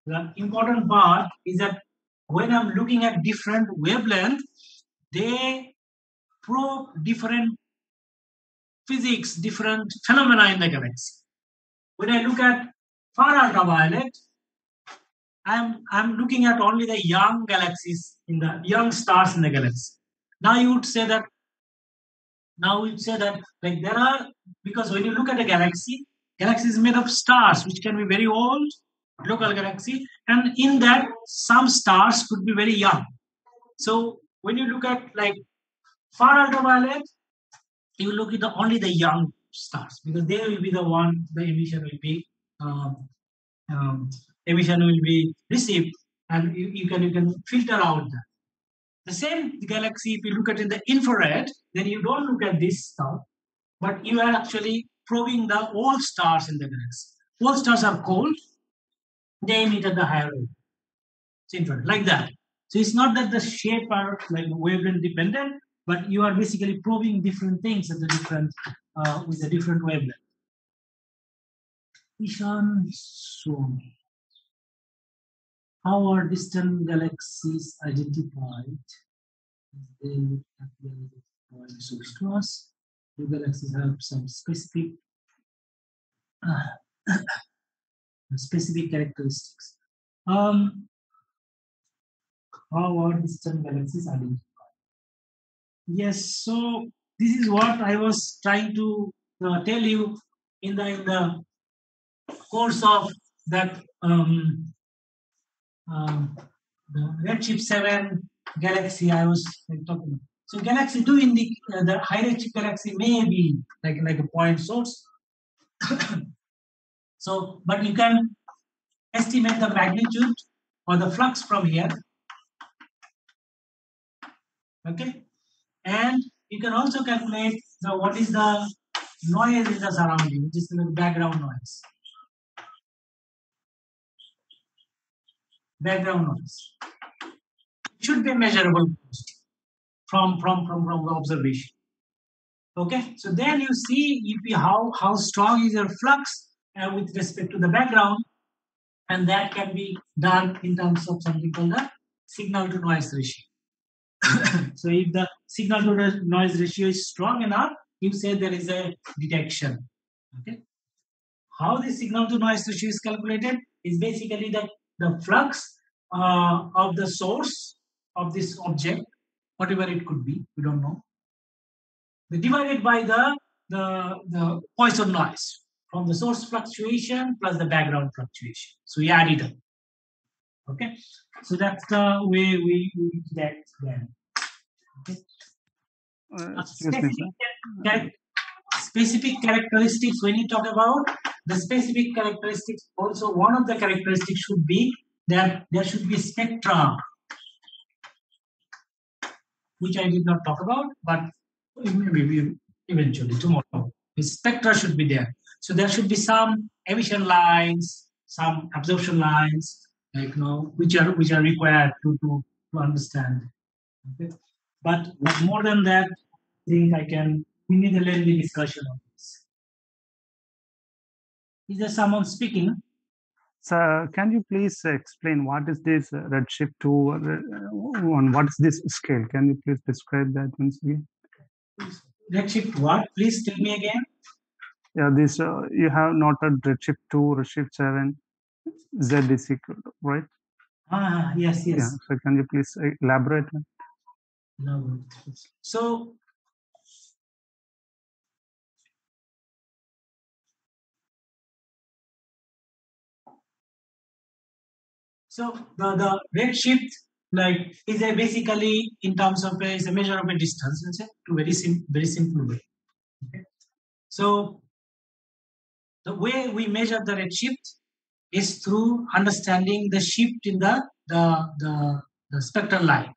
Speaker 1: The important part is that when I'm looking at different wavelength, they probe different physics, different phenomena in the galaxy. When I look at far ultraviolet, I'm I'm looking at only the young galaxies in the young stars in the galaxy. Now you would say that now would say that like there are because when you look at a galaxy, galaxy is made of stars which can be very old, local galaxy, and in that some stars could be very young. So when you look at like far ultraviolet, you look at the, only the young stars because they will be the one the emission will be um, um, emission will be received and you, you can you can filter out that. The same galaxy, if you look at in the infrared, then you don't look at this star, but you are actually probing the old stars in the galaxy. Old stars are cold, they emit at the higher. It's infrared, like that. So it's not that the shape are like wavelength dependent, but you are basically probing different things at the different uh, with a different wavelength. Ishan Swami. How are distant galaxies identified? They appear with source us. The galaxies have some specific uh, specific characteristics. Um, how are distant galaxies are identified? Yes, so this is what I was trying to uh, tell you in the in the course of that um, um, the Redshift 7 galaxy I was talking about. So galaxy 2 in the, uh, the high redshift galaxy may be like, like a point source. so, but you can estimate the magnitude or the flux from here. Okay. And you can also calculate the what is the noise in the surrounding, which is the background noise. background noise. It should be measurable from, from, from, from the observation. Okay, so then you see if you, how, how strong is your flux uh, with respect to the background, and that can be done in terms of something called the signal to noise ratio. so if the signal to noise ratio is strong enough, you say there is a detection. Okay. How the signal to noise ratio is calculated is basically the the flux uh, of the source of this object, whatever it could be, we don't know, divided by the, the, the Poisson noise from the source fluctuation plus the background fluctuation. So we add it up. Okay, so that's the way we, we detect them. Okay. Uh, specific, char specific characteristics when you talk about the specific characteristics also one of the characteristics should be that there should be spectra which I did not talk about but maybe eventually tomorrow the spectra should be there so there should be some emission lines some absorption lines like you know which are which are required to to, to understand okay but, but more than that I think I can we need a lengthy discussion on this. Is there someone speaking?
Speaker 2: So can you please explain what is this Redshift 2 one? What is this scale? Can you please describe that once again?
Speaker 1: Redshift what? Please tell me again.
Speaker 2: Yeah, this uh, you have noted Redshift 2, Redshift 7, Z is equal, right?
Speaker 1: Ah, yes, yes.
Speaker 2: Yeah, so can you please elaborate?
Speaker 1: No. So So the, the redshift like is a basically in terms of a, is a measure of a distance, let's say, to very sim very simple way. Okay. So the way we measure the redshift is through understanding the shift in the the the, the spectral line.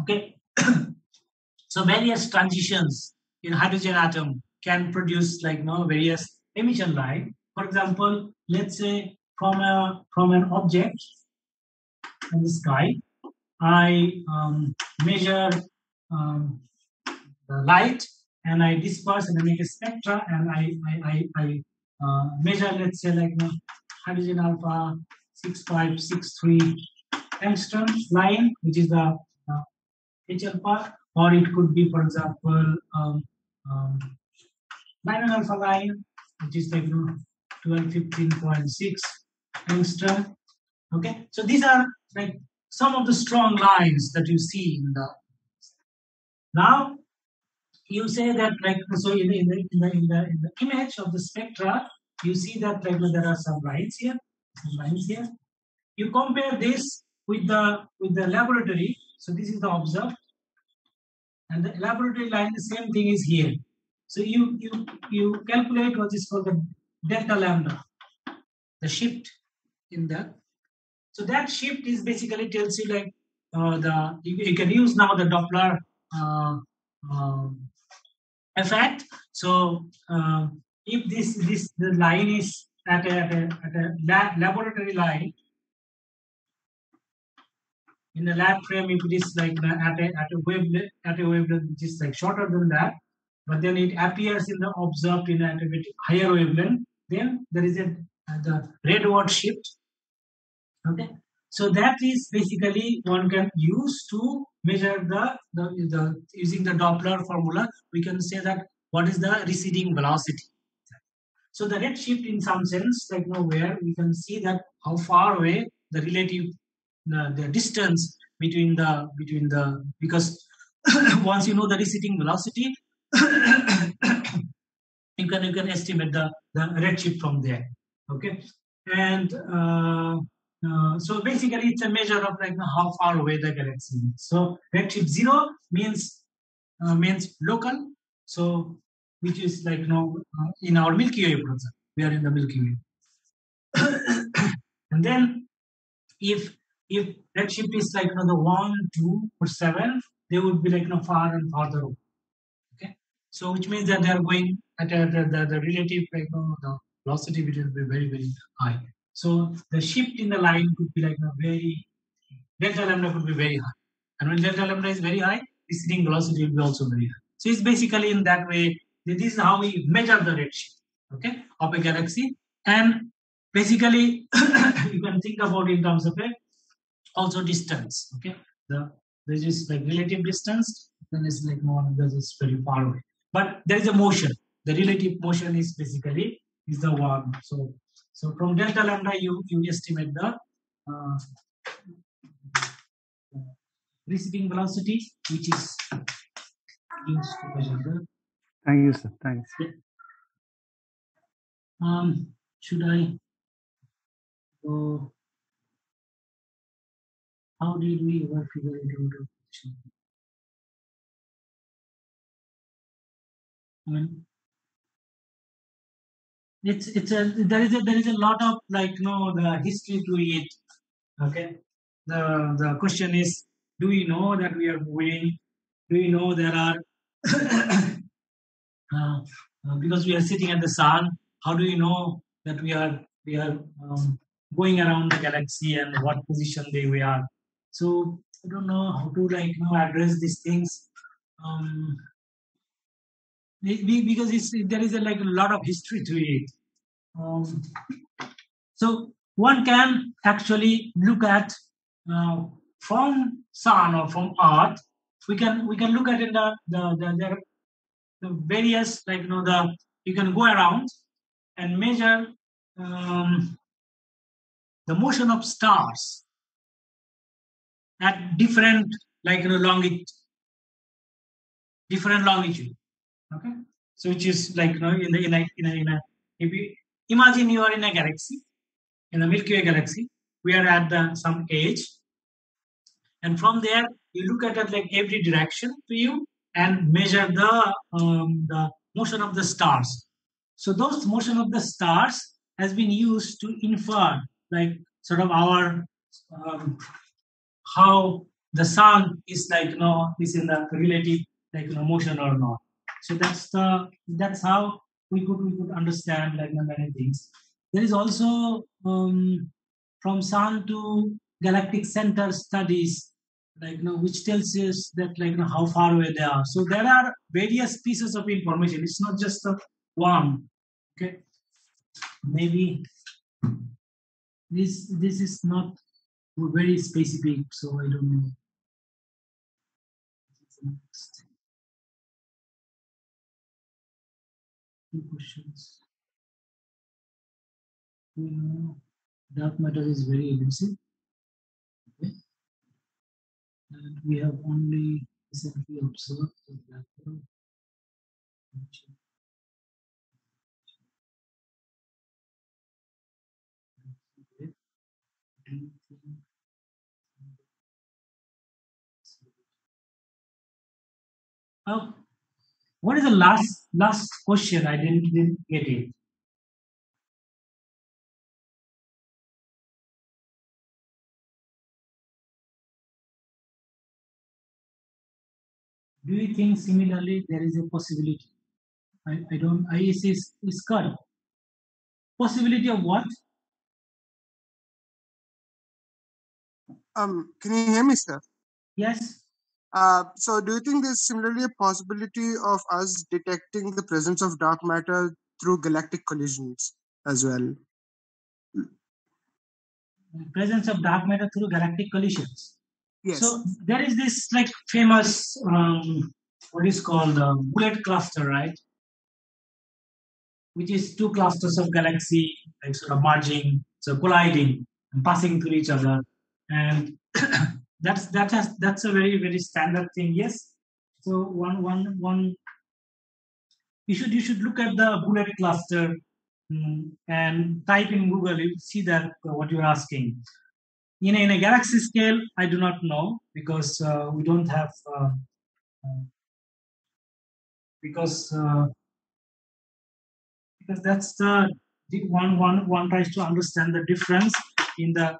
Speaker 1: Okay. so various transitions in hydrogen atom can produce like you know various emission line. For example, let's say from a from an object in the sky. I um, measure um, the light and I disperse and I make a spectra and I, I, I, I uh, measure, let's say, like you know, hydrogen alpha 6563 angstrom line, which is the uh, H alpha, or it could be, for example, um, um, alpha line, which is like you know, 1215.6 angstrom Okay, so these are like some of the strong lines that you see in the. Now you say that like so in the, in the, in the, in the image of the spectra, you see that like there are some lines here, some lines here. You compare this with the with the laboratory. So this is the observed, and the laboratory line. The same thing is here. So you you you calculate what is called the delta lambda, the shift in the. So that shift is basically tells you like uh, the you, you can use now the Doppler uh, um, effect. So uh, if this this the line is at a, at a, at a lab, laboratory line in the lab frame, if it is like at a at a wavelength at a wavelength which is like shorter than that, but then it appears in the observed in a bit higher wavelength, then there is a uh, the Redward shift. Okay, so that is basically one can use to measure the, the the using the Doppler formula. We can say that what is the receding velocity. So the red shift in some sense, like you where we can see that how far away the relative the, the distance between the between the because once you know the receding velocity, you can you can estimate the the redshift from there. Okay, and uh, uh, so basically it's a measure of like how far away the galaxy is. So redshift zero means uh, means local. So which is like you know uh, in our Milky Way process. We are in the Milky Way. and then if if redshift is like you know, the one, two, or seven, they would be like you know, far and farther away. Okay, so which means that they are going at a, the, the, the relative like you know, the velocity will be very very high. So the shift in the line could be like know, very delta lambda could be very high, and when delta lambda is very high, the receding velocity will be also very high. So it's basically in that way. This is how we measure the redshift, okay, of a galaxy, and basically you can think about in terms of a also distance okay. The this is like relative distance then it's like more this is very far away. But there is a motion. The relative motion is basically is the one. So so from delta lambda you you estimate the uh, receding velocity which is used to measure the
Speaker 2: Thank you, sir. Thanks.
Speaker 1: um should i go how did we ever figure it out? I mean, it's it's a there is a there is a lot of like you know the history to it. Okay, the the question is, do we know that we are moving? Do we know there are because we are sitting at the sun? How do we know that we are we are um, going around the galaxy and what position they we are? So I don't know how to like you know address these things. Um, be- be- because there is a, like a lot of history to it. Um, so one can actually look at uh, from sun or from earth. We can we can look at it the the, the, the, various like you know the you can go around and measure um, the motion of stars at different like you know longitude different longitude okay? So which is like you know in the in a, in a, in a if you imagine you are in a galaxy in the milky way galaxy we are at the some age and from there you look at it like every direction to you and measure the um, the motion of the stars. So those motion of the stars has been used to infer like sort of our um, how the sun is like you know is in the relative like you know motion or not. So that's the that's how we could we could understand like many things. There is also um, from sun to galactic center studies like you know which tells us that like you know how far away they are. So there are various pieces of information. It's not just the one. Okay? Maybe this this is not very specific so i don't know. Two questions. You know dark matter is very elusive. And we have only recently observed the what is the last last question? I didn't, didn't get it. Do you think similarly there is a possibility? I, I don't I is is is correct. Possibility of what?
Speaker 3: Um, can you hear me, sir?
Speaker 1: Yes.
Speaker 3: Uh, so do you think there's similarly a possibility of us detecting the presence of dark matter through galactic collisions as well?
Speaker 1: Presence of dark matter through galactic collisions.
Speaker 3: Yes.
Speaker 1: So there is this like famous um, what is called uh, bullet cluster, right? Which is two clusters of galaxy like sort of merging, so colliding and passing through each other, and that's that has that's a very very standard thing. Yes. So one one one. You should you should look at the bullet cluster mm, and type in Google. You see that uh, what you're asking in a, in a galaxy scale i do not know because uh, we don't have uh, uh, because uh, because that's the, one one one tries to understand the difference in the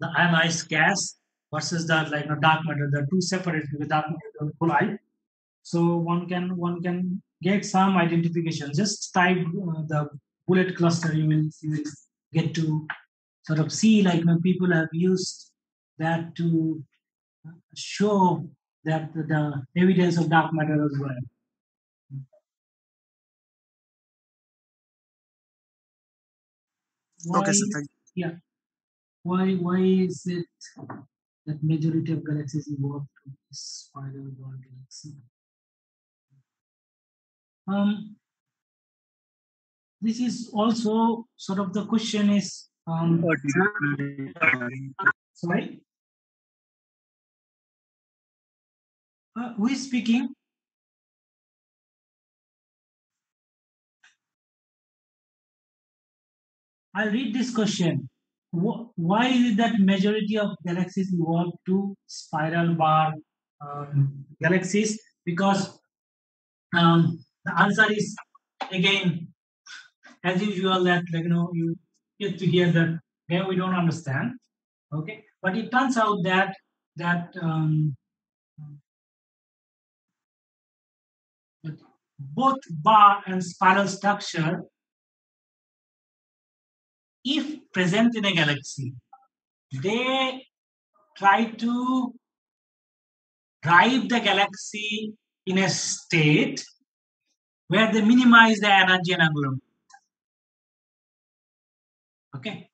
Speaker 1: the ionized gas versus the like the dark matter. The two separate the dark matter collide so one can one can get some identification. Just type uh, the bullet cluster you will you will get to sort of see like when people have used that to show that the, evidence of dark matter as well. Why,
Speaker 3: okay, sir. Thank you.
Speaker 1: why, why is it that majority of galaxies evolve to this spiral bar galaxy? Um, this is also sort of the question is um, sorry? Uh, who is speaking? I'll read this question. Why is it that majority of galaxies evolve to spiral bar um, galaxies? Because um, the answer is again as usual that like you know you get to hear that here we don't understand okay but it turns out that that um, that both bar and spiral structure if present in a galaxy they try to drive the galaxy in a state where they minimize the energy and angular. Okay.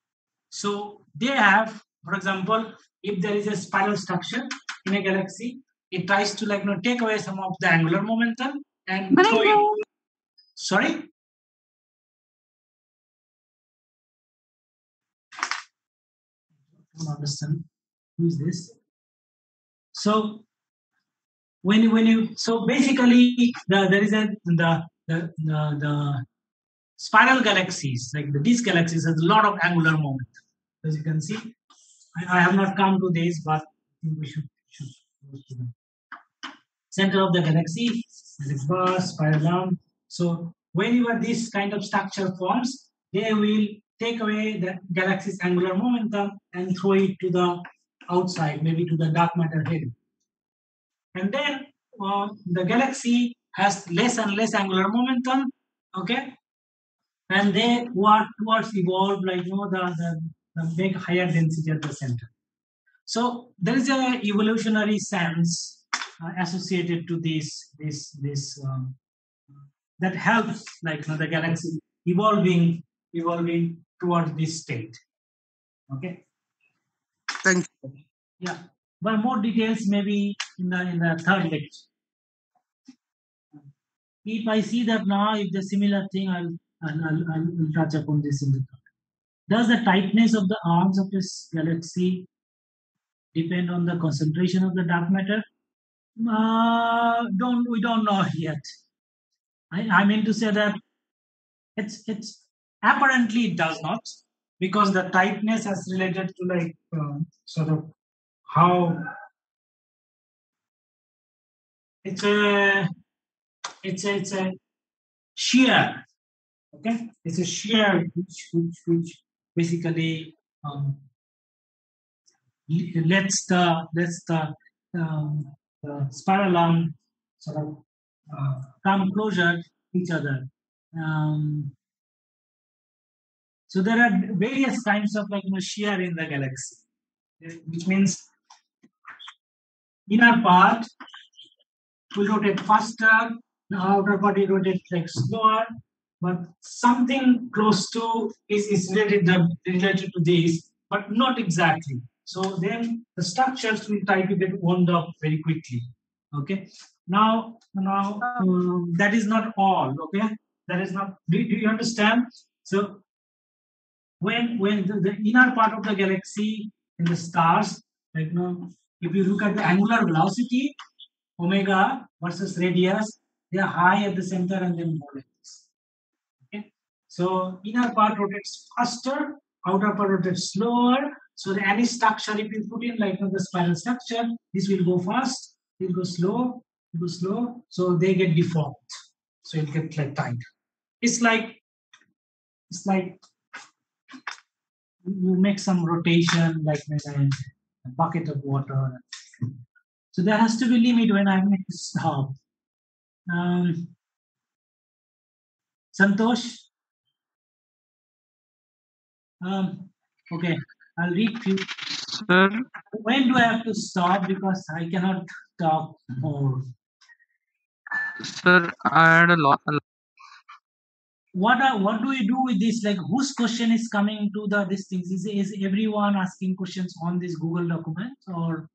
Speaker 1: So they have, for example, if there is a spiral structure in a galaxy, it tries to like you know take away some of the angular momentum and throw it. Sorry. I don't understand. Who is this? So when you when you so basically the there is a the the the, the spiral galaxies like the these galaxies has a lot of angular momentum as you can see I, I have not come to this but we should, should to the center of the galaxy is bar spiral arm so whenever this kind of structure forms they will take away the galaxy's angular momentum and throw it to the outside maybe to the dark matter head. And then uh, the galaxy has less and less angular momentum okay and they work towards evolve like you know the, the, the big higher density at the center. So there is a evolutionary sense uh, associated to this this this um, that helps like you know, the galaxy evolving evolving towards this state. Okay?
Speaker 3: Thank you.
Speaker 1: yeah. But more details maybe in the in the third lecture. If i see that now if the similar thing i'll i'll, I'll, I'll touch upon this in the talk. does the tightness of the arms of this galaxy depend on the concentration of the dark matter? Uh, don't we don't know yet. I, I mean to say that it's it's apparently it does not because the tightness has related to like uh, sort of how it's a it's a it's a shear okay? It's a shear which which which basically um, lets the lets the, um, the spiral arm sort of uh, come closer to each other. Um, so there are various kinds of like you know, shear in the galaxy which means inner part will rotate faster, the outer body rotates like slower, but something close to is, is related, related to this, but not exactly. So then the structures will try to get wound up very quickly. Okay. Now, now um, that is not all. Okay, that is not. Do, do you understand? So when when the, the inner part of the galaxy in the stars, like you know, if you look at the angular velocity, omega versus radius, they are high at the center and then. Okay. So inner part rotates faster, outer part rotates slower. So the any structure, if you put in like the spiral structure, this will go fast, it will go slow, it will go slow. So they get deformed. So it get like tight. It's like it's like you make some rotation, like maybe a bucket of water. So there has to be limit when I make to stop. Um, Santosh. Um, okay, I'll read few.
Speaker 4: Sir,
Speaker 1: When do I have to stop because I cannot talk more?
Speaker 4: sir, I had a lot.
Speaker 1: What are what do we do with this? Like whose question is coming to the these things? Is is everyone asking questions on this Google document or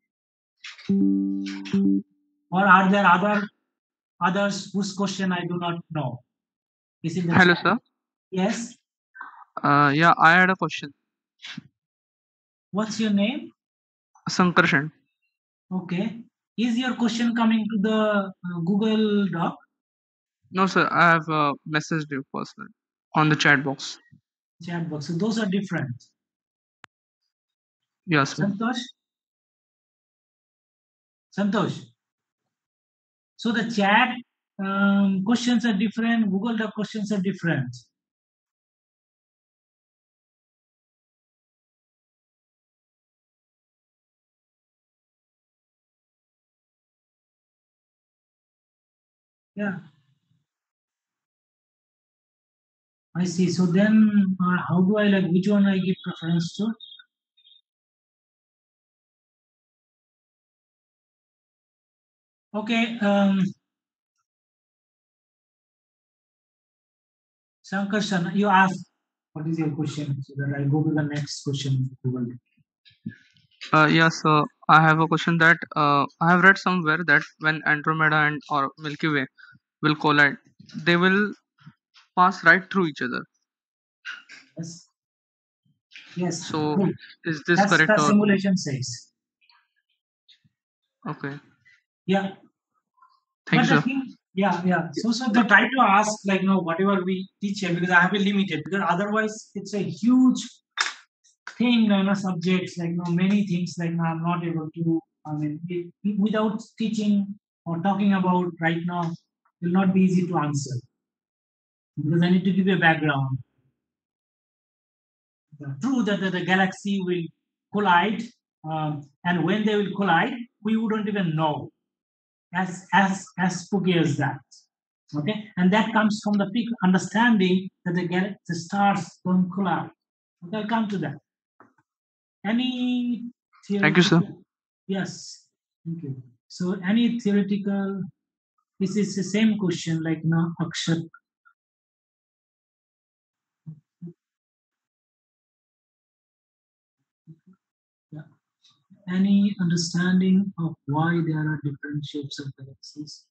Speaker 1: or are there other others whose question I do not know? Is in the
Speaker 4: Hello,
Speaker 1: chat?
Speaker 4: sir.
Speaker 1: Yes.
Speaker 4: Uh, yeah, I had a question.
Speaker 1: What's your name?
Speaker 4: Sankarshan.
Speaker 1: Okay. Is your question coming to the uh, Google Doc?
Speaker 4: No, sir, I have uh, messaged you personally on the chat box.
Speaker 1: Chat box. So those are different.
Speaker 4: Yes, sir.
Speaker 1: Santosh? Santosh. So the chat um, questions are different, Google Doc questions are different. Yeah. I see. So then, uh, how do I like which one I give preference to? Okay. Um, Sankarshan, you ask what is your question so that I go to the next question.
Speaker 4: Uh, yes, sir. I have a question that uh, I have read somewhere that when Andromeda and or Milky Way will collide, they will pass right through each other.
Speaker 1: Yes. Yes.
Speaker 4: So,
Speaker 1: good.
Speaker 4: is this
Speaker 1: That's
Speaker 4: correct
Speaker 1: the
Speaker 4: or
Speaker 1: simulation says.
Speaker 4: okay?
Speaker 1: Yeah.
Speaker 4: Thank
Speaker 1: but
Speaker 4: you,
Speaker 1: the
Speaker 4: sir.
Speaker 1: thing, yeah, yeah. So, so they try to ask like, you know, whatever we teach here because I have a limited because otherwise it's a huge thing, you know, subjects like, you know, many things like now I'm not able to. I mean, it, it- without teaching or talking about right now, will not be easy to answer because I need to give you a background. The true that the, the galaxy will collide, um, and when they will collide, we wouldn't even know. As as as spooky as that. Okay, and that comes from the understanding that the gal- the stars don't collide. Okay, I'll come to that. Any
Speaker 4: Thank you, sir.
Speaker 1: Yes, thank you. So, any theoretical? This is the same question like now Akshat. Any understanding of why there are different shapes of galaxies?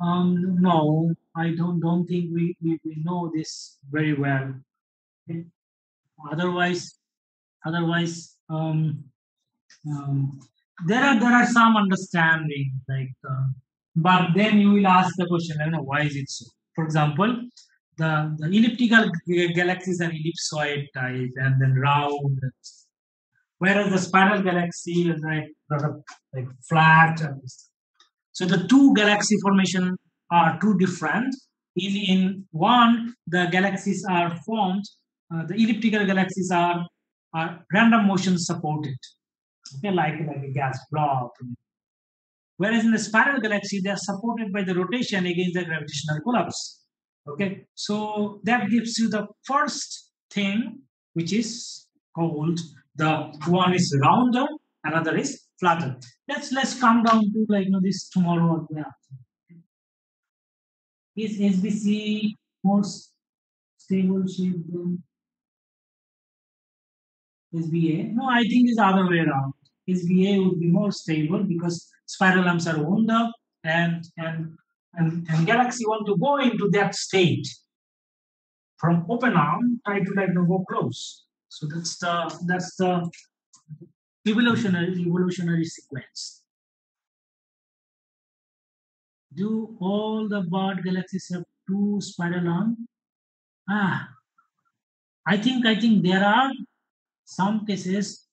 Speaker 1: Um, no, I don't don't think we, we, we know this very well. Okay. Otherwise, otherwise, um, um, there are there are some understanding like, uh, but then you will ask the question, I know why is it so? For example, the, the elliptical galaxies are ellipsoid type and then round, whereas the spiral galaxy is like like flat. and. So the two galaxy formation are two different. In in one, the galaxies are formed. Uh, the elliptical galaxies are are random motion supported. Okay, like like a gas blob. Whereas in the spiral galaxy, they are supported by the rotation against the gravitational collapse. Okay, so that gives you the first thing, which is called the one is rounder, another is flatter. Let's let's come down to like you know this tomorrow or the. Is SBC more stable shape than SBA? No, I think it's the other way around. SBA would be more stable because spiral arms are wound up and and and, and galaxy want to go into that state from open arm, try to like you go close. So that's the that's the evolutionary evolutionary sequence. Do all the barred galaxies have two spiral arms? Ah, I think I think there are some cases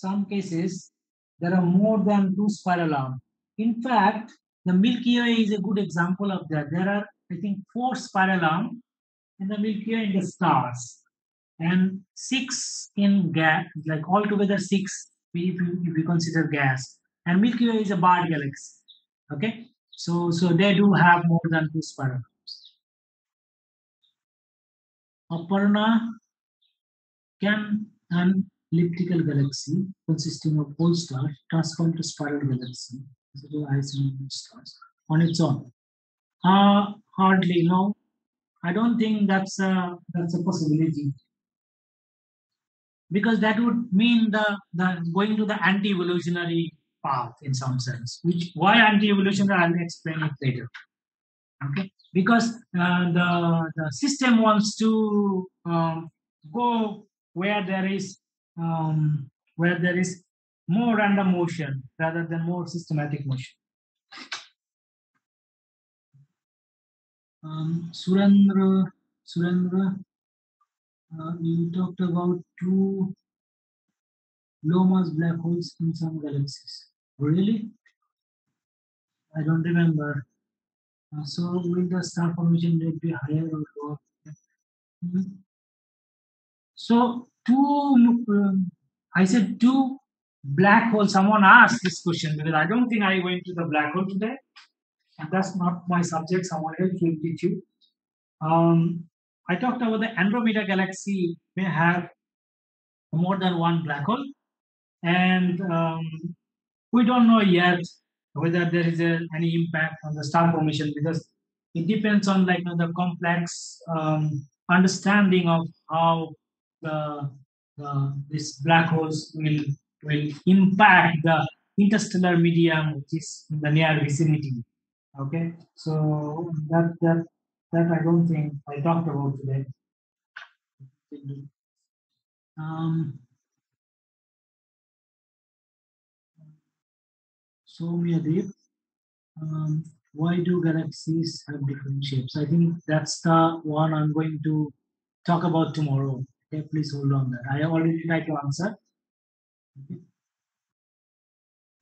Speaker 1: some cases there are more than two spiral arms. In fact, the Milky Way is a good example of that. There are, I think, four spiral arms in the Milky Way in the stars, and six in gas, like altogether six if you, if you consider gas. And Milky Way is a barred galaxy. Okay, so so they do have more than two spiral arms. Aparna can an elliptical galaxy consisting of pole stars transformed to spiral galaxy isomorphic stars on its own? Uh, hardly no. I don't think that's a that's a possibility because that would mean the the going to the anti-evolutionary path in some sense. Which why anti-evolutionary? I'll explain it later. Okay, because uh, the the system wants to um, go where there is um, where there is more random motion rather than more systematic motion. Um, Surendra, Surendra, uh, you talked about two low mass black holes in some galaxies. Really? I don't remember. Uh, so will the star formation rate be higher or lower? Mhm. So two, um, I said two black holes. Someone asked this question because I don't think I went to the black hole today, and that's not my subject. Someone else will teach you. Um, I talked about the Andromeda galaxy may have more than one black hole, and um, we don't know yet whether there is a, any impact on the star formation because it depends on like you know, the complex um, understanding of how the, the these black holes will will impact the interstellar medium which is in the near vicinity. Okay, so that that that I don't think I talked about today. Um, Soumyadeep, um, why do galaxies have different shapes? I think that's the one I'm going to talk about tomorrow. Okay, please hold on that. I already tried to answer. Okay.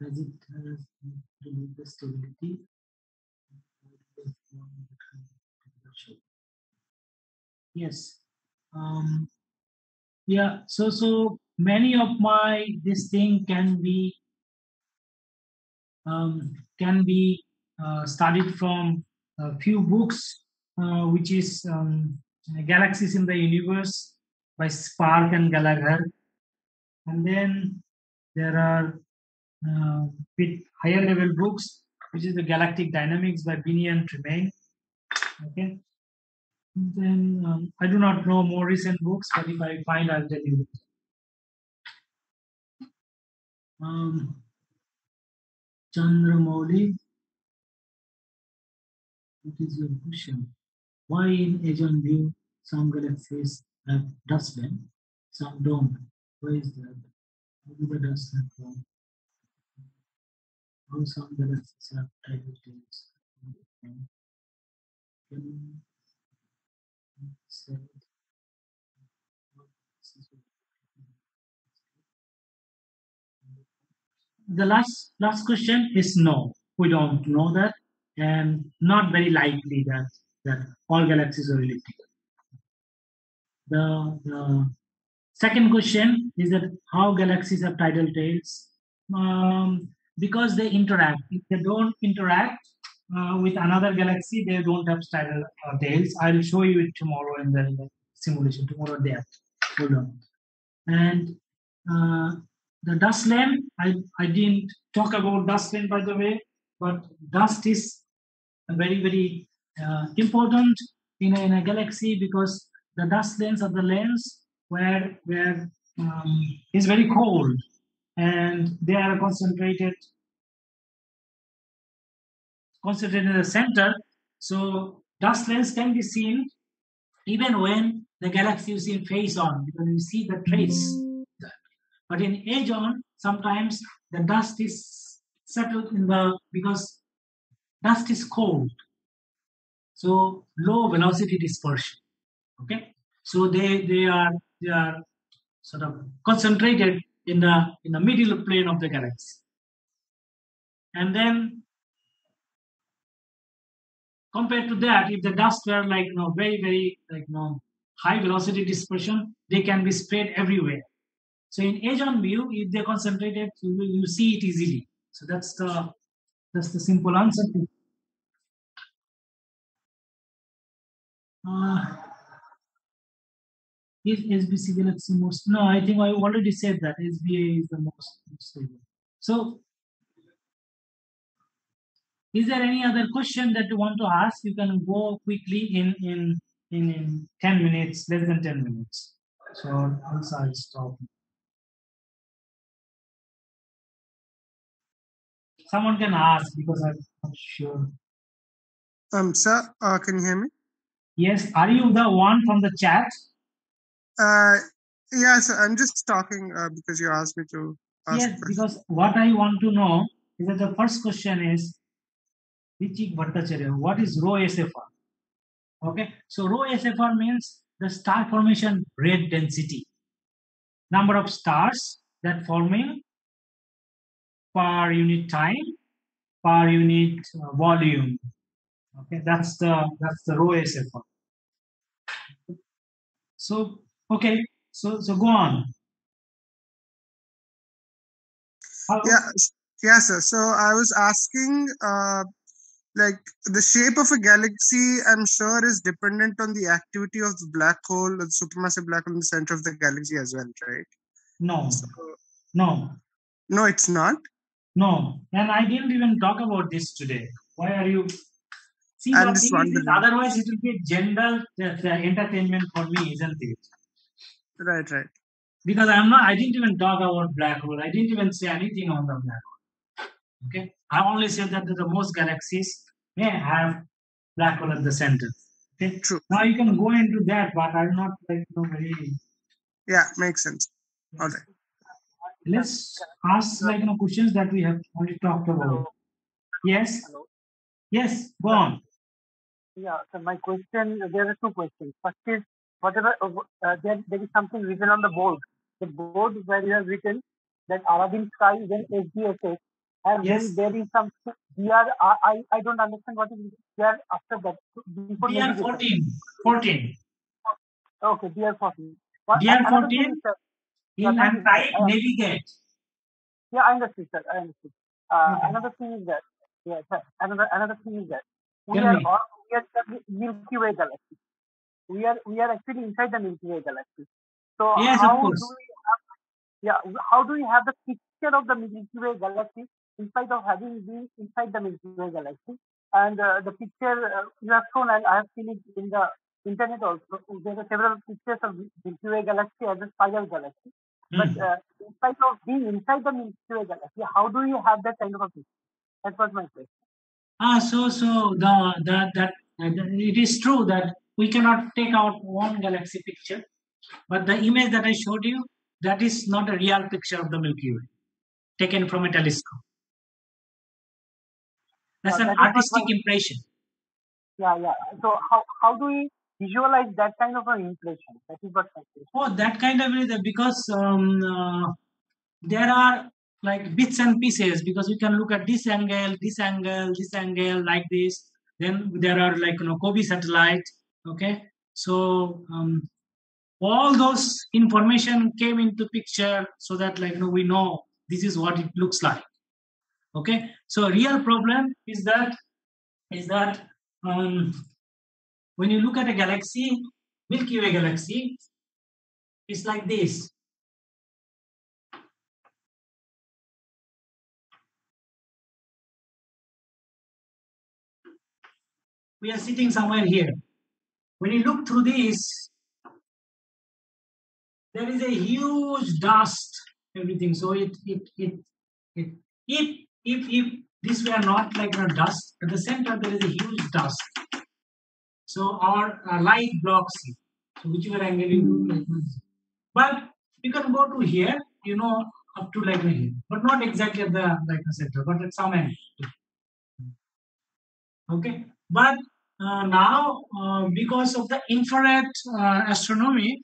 Speaker 1: Does it have to do the stability? Yes. Um, yeah. So so many of my this thing can be um, can be uh, studied from a few books, uh, which is um, Galaxies in the Universe by Sparke and Gallagher. And then there are uh, bit higher level books, which is the Galactic Dynamics by Binney and Tremaine. Okay. And then um, I do not know more recent books, but if I find, I'll tell you. Um, Chandramouli, what is your question? Why in edge on view some galaxies have dust lanes, some don't. Why is that? How do the dust? How some galaxies have tidal tails? Can the last last question is no. We don't know that, and not very likely that that all galaxies are elliptical. The, the second question is that how galaxies have tidal tails. Um, because they interact. If they don't interact uh, with another galaxy, they don't have tidal uh, tails. I'll show you it tomorrow in the, in the simulation. Tomorrow day. Hold on. And uh, the dust lane, I, I didn't talk about dust lane by the way, but dust is very, very uh, important in a, in a galaxy because the dust lanes are the lanes where, where um, is very cold and they are concentrated concentrated in the center. So dust lanes can be seen even when the galaxy is in face on because you see the trace. But in edge on, sometimes the dust is settled in the because dust is cold. So low velocity dispersion. Okay. So they they are they are sort of concentrated in the in the middle plane of the galaxy. And then compared to that, if the dust were like you know very, very like you know high velocity dispersion, they can be spread everywhere. So in edge on view, if they're concentrated, you, you see it easily. So that's the that's the simple answer. Uh, is SBC Galaxy most? No, I think I already said that SBA is the most stable. So, is there any other question that you want to ask? You can go quickly in in in, in ten minutes, less than ten minutes. So also I'll stop. Someone can ask because I'm not sure.
Speaker 3: Um, sir, uh, can you hear me?
Speaker 1: Yes, are you the one from the chat?
Speaker 3: Uh, yeah, sir, I'm just talking uh, because you asked me to ask.
Speaker 1: Yes, because what I want to know is that the first question is Richik Bhattacharya, what is rho SFR? Okay, so rho SFR means the star formation rate density, number of stars that forming per unit time, per unit uh, volume. Okay, that's the that's the rho SFR. So okay, so so go on. How-
Speaker 3: Yeah, yeah, sir. So I was asking, uh, like the shape of a galaxy, I'm sure is dependent on the activity of the black hole, the supermassive black hole in the center of the galaxy as well, right?
Speaker 1: No,
Speaker 3: So,
Speaker 1: no,
Speaker 3: no, it's not.
Speaker 1: no. And I didn't even talk about this today. Why are you? See,
Speaker 3: I'm just
Speaker 1: thing is, is
Speaker 3: wondering.
Speaker 1: otherwise it will be general uh, entertainment for me, isn't it?
Speaker 3: Right, right.
Speaker 1: Because I'm not. I didn't even talk about black hole. I didn't even say anything on the black hole. Okay. I only said that the most galaxies may have black hole at the center. Okay.
Speaker 3: True.
Speaker 1: Now you can go into that, but I'm not like you know, very.
Speaker 3: Yeah, makes sense. All right.
Speaker 1: Let's ask like you know questions that we have already talked about. Yes.
Speaker 5: Hello.
Speaker 1: Yes. Go on.
Speaker 5: Yeah, so my question, there are two questions. First is, whatever, uh, uh, there, there is something written on the board. The board where you have written that Aladin sky, then SDSS, and
Speaker 1: Yes.
Speaker 5: then there is some DR, I, I, I don't understand what is DR after that. Before
Speaker 1: DR 14. 14.
Speaker 5: Okay, DR 14. What,
Speaker 1: DR
Speaker 5: another thing
Speaker 1: 14? In
Speaker 5: Yeah, thank
Speaker 1: and
Speaker 5: you.
Speaker 1: type
Speaker 5: Uh,
Speaker 1: navigate.
Speaker 5: Yeah, I understood, sir. I understood. Uh,
Speaker 1: Okay.
Speaker 5: Another thing is that, yeah, sir. Another another thing is that we
Speaker 1: Tell
Speaker 5: are all, we are the Milky Way galaxy. We are we are actually inside the Milky Way galaxy. So
Speaker 1: Yes, of
Speaker 5: how
Speaker 1: course.
Speaker 5: do we have, yeah how do we have the picture of the Milky Way galaxy in spite of having been inside the Milky Way galaxy? And uh, the picture uh, you have shown, and I have seen it in the internet also. There are several pictures of Milky Way galaxy as a spiral galaxy. But
Speaker 1: Hmm.
Speaker 5: uh, in spite of being inside the Milky Way galaxy, how do you have that kind of a picture? That was my question.
Speaker 1: Ah, so so the the that it is true that we cannot take out one galaxy picture, but the image that I showed you, that is not a real picture of the Milky Way, taken from a telescope. That's
Speaker 5: Uh,
Speaker 1: an
Speaker 5: that
Speaker 1: artistic impression.
Speaker 5: Yeah, yeah. So how how do we visualize that kind of an impression? That is what.
Speaker 1: Oh, that kind of is because um, uh, there are like bits and pieces because we can look at this angle, this angle, this angle like this. Then there are like you know COBE satellite. Okay, so um, all those information came into picture so that like you know we know this is what it looks like. Okay, so real problem is that is that um, when you look at a galaxy, Milky Way galaxy, it's like this. We are sitting somewhere here. When you look through this, there is a huge dust, everything. So it it it it if if if this were not like a dust, at the center there is a huge dust. So our uh, light blocks it. So whichever angle you do. But you can go to here, you know, up to like here, but not exactly at the like the center, but at some end. Okay, but now uh, because of the infrared uh, astronomy,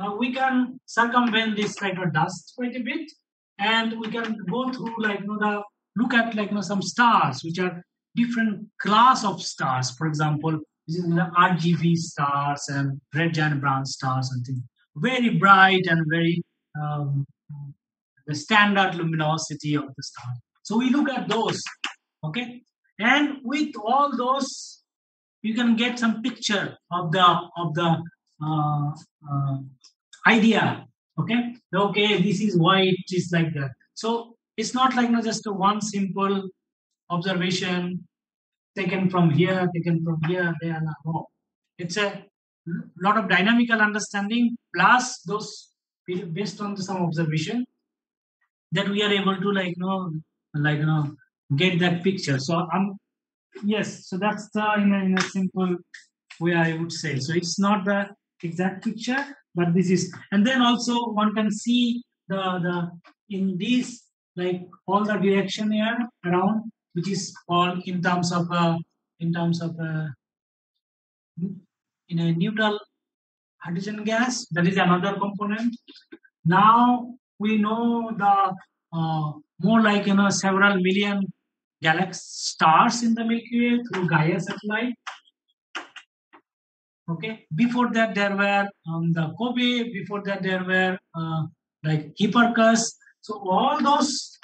Speaker 1: uh, we can circumvent this like a dust quite a bit, and we can go through like you know the look at like you know some stars which are different class of stars. For example, this is the RGB stars and red giant branch stars and things. Very bright and very um, the standard luminosity of the star. So we look at those, okay, and with all those, you can get some picture of the of the uh, uh, idea. Okay, okay, this is why it is like that. So it's not like you know, just one simple observation taken from here, taken from here, there. and No, it's a lot of dynamical understanding plus those based on some observation that we are able to like you know like you know get that picture. So I'm yes, so that's the in a, in a simple way I would say. So it's not the exact picture, but this is and then also one can see the the in this like all the direction here around which is all in terms of uh, in terms of uh, in a neutral hydrogen gas that is another component now we know the uh, more like you know several million galaxy stars in the milky way through gaia satellite. Okay. Before that there were um, the COBE. Before that there were uh, like Hipparcos. So all those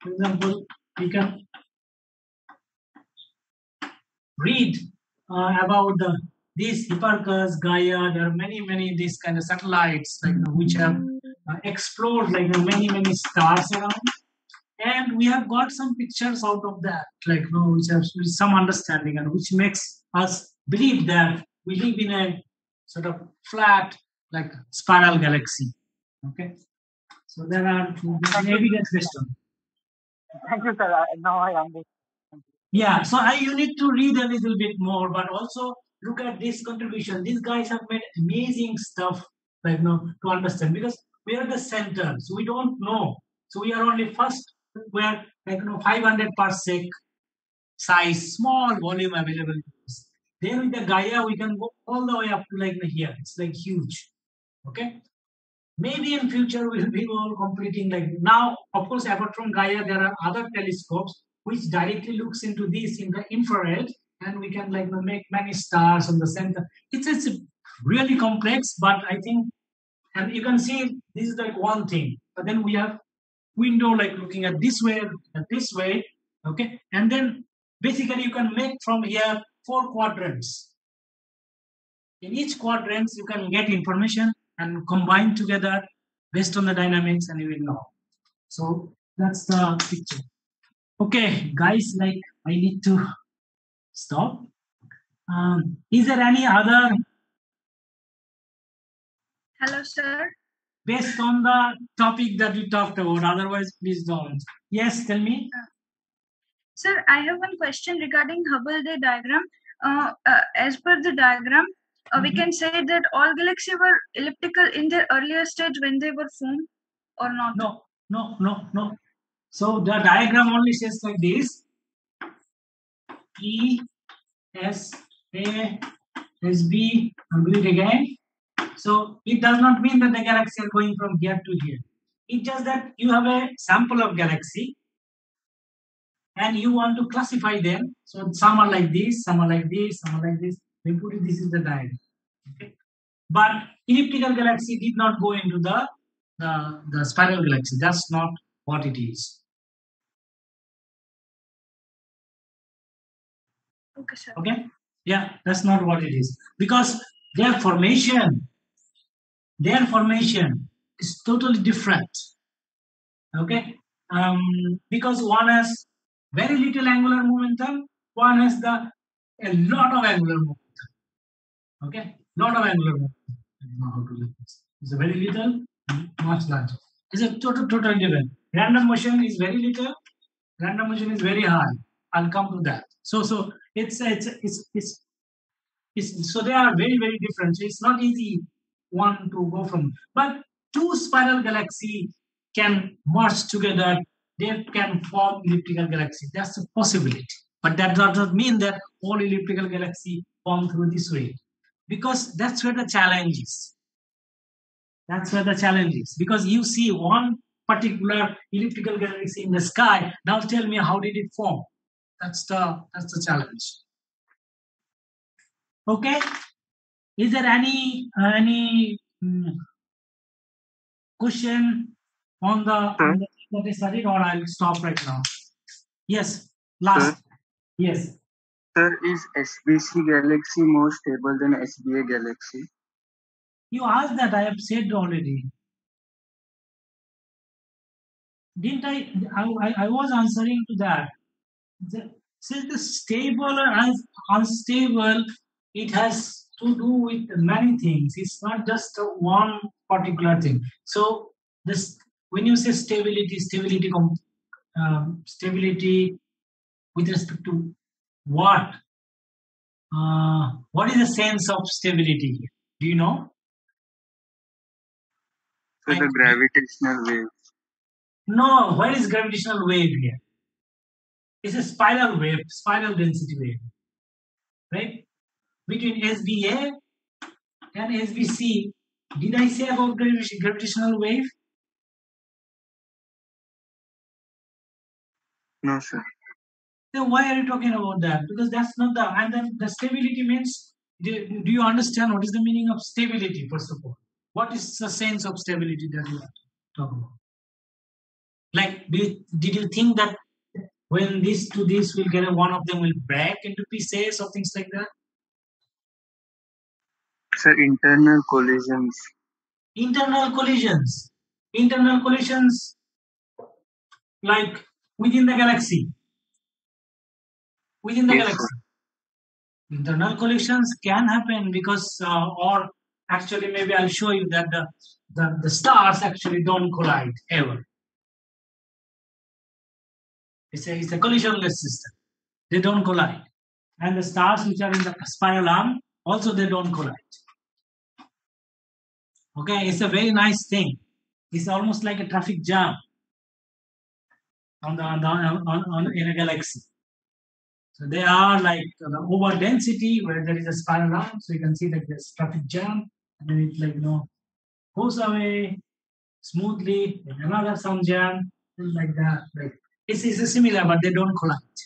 Speaker 1: for example you can read uh, about the these Hipparcos, Gaia, there are many, many these kind of satellites like which have uh, explored like many, many stars around, and we have got some pictures out of that, like you know, which have some understanding and which makes us believe that we live in a sort of flat, like spiral galaxy. Okay, so there are maybe based.
Speaker 5: Thank you, sir. Now I understand.
Speaker 1: Yeah, so I you need to read a little bit more, but also look at this contribution. These guys have made amazing stuff, like you know, to understand because we are the center, so we don't know. So we are only first where like you know 500 parsec size, small volume available. us. Then with the Gaia, we can go all the way up to like here. It's like huge. Okay. Maybe in future we'll be all completing like now. Of course, apart from Gaia, there are other telescopes which directly looks into this in the infrared, and we can like make many stars on the center. It's it's really complex, but I think, and you can see this is like one thing. But then we have window like looking at this way, at this way, okay, and then basically you can make from here four quadrants. In each quadrant, you can get information and combine together based on the dynamics, and you will know. So that's the picture. Okay, guys, like I need to stop. Um, is there any other
Speaker 6: Hello, sir.
Speaker 1: Based on the topic that we talked about? Otherwise, please don't. Yes, tell me.
Speaker 6: Sir, I have one question regarding Hubble day diagram. uh, uh, as per the diagram, uh, we
Speaker 1: Mhm.
Speaker 6: can say that all galaxies were elliptical in their earlier stage when they were formed, or not?
Speaker 1: No, no, no, no. So the diagram only says like this. E S A S B. I'm doing it again. So it does not mean that the galaxy are going from here to here. It's just that you have a sample of galaxy and you want to classify them. So some are like this, some are like this, some are like this. We put it, this is the diagram. Okay. But elliptical galaxy did not go into the the, the spiral galaxy. That's not what it is.
Speaker 6: Okay, sir.
Speaker 1: Okay? Yeah, that's not what it is. Because their formation, their formation is totally different. Okay? Um, because one has very little angular momentum, one has the a lot of angular momentum. Okay? Lot of angular momentum. I don't know how to do this. It's a very little, much larger. It's a total, total different. Random motion is very little, random motion is very high. I'll come to that. So, so it's it's it's it's, it's so they are very very different. So it's not easy one to go from. But two spiral galaxy can merge together. They can form elliptical galaxy. That's a possibility. But that does not mean that all elliptical galaxy form through this way, because that's where the challenge is. That's where the challenge is. Because you see one particular elliptical galaxy in the sky. Now tell me how did it form? That's the that's the challenge. Okay. Is there any any mm, question on the, on the that is studied, or I'll stop right now? Yes. Last. Yes.
Speaker 7: Sir, is SBC galaxy more stable than SBA galaxy?
Speaker 1: You asked that. I have said already. Didn't I? I, I, was answering to that. The, since the stable or un- unstable, it has to do with many things. It's not just one particular thing. So this, when you say stability, stability, um, stability with respect to what? Uh, what is the sense of stability? here? Do you know?
Speaker 7: So the gravitational wave.
Speaker 1: No, what is gravitational wave here? It's a spiral wave, spiral density wave, right? Between SBA and SBC, did I say about gravitational wave?
Speaker 7: No, sir.
Speaker 1: Then why are you talking about that? Because that's not the and then the stability means. Do, do you understand what is the meaning of stability? First of all, what is the sense of stability that you talk about? Like, you, did you think that when this to this will get a, one of them will break into pieces or things like that?
Speaker 7: Sir, internal collisions.
Speaker 1: Internal collisions, internal collisions, like within the galaxy, within the
Speaker 7: Yes,
Speaker 1: galaxy. Internal collisions can happen because, uh, or actually, maybe I'll show you that the, the the stars actually don't collide ever. It's a, it's a collisionless system. They don't collide. And the stars which are in the spiral arm, also they don't collide. Okay, it's a very nice thing. It's almost like a traffic jam on the, on the on, on, in a galaxy. So they are like the over density where there is a spiral arm, so you can see like there's traffic jam, and then it like you know goes away smoothly, then another some jam, like that. Like it's, it's similar, but they don't collide.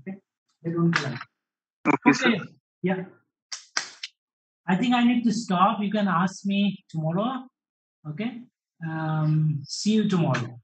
Speaker 1: Okay, they don't collide.
Speaker 7: Okay.
Speaker 1: Okay, yeah. I think I need to stop. You can ask me tomorrow. Okay. Um, see you tomorrow.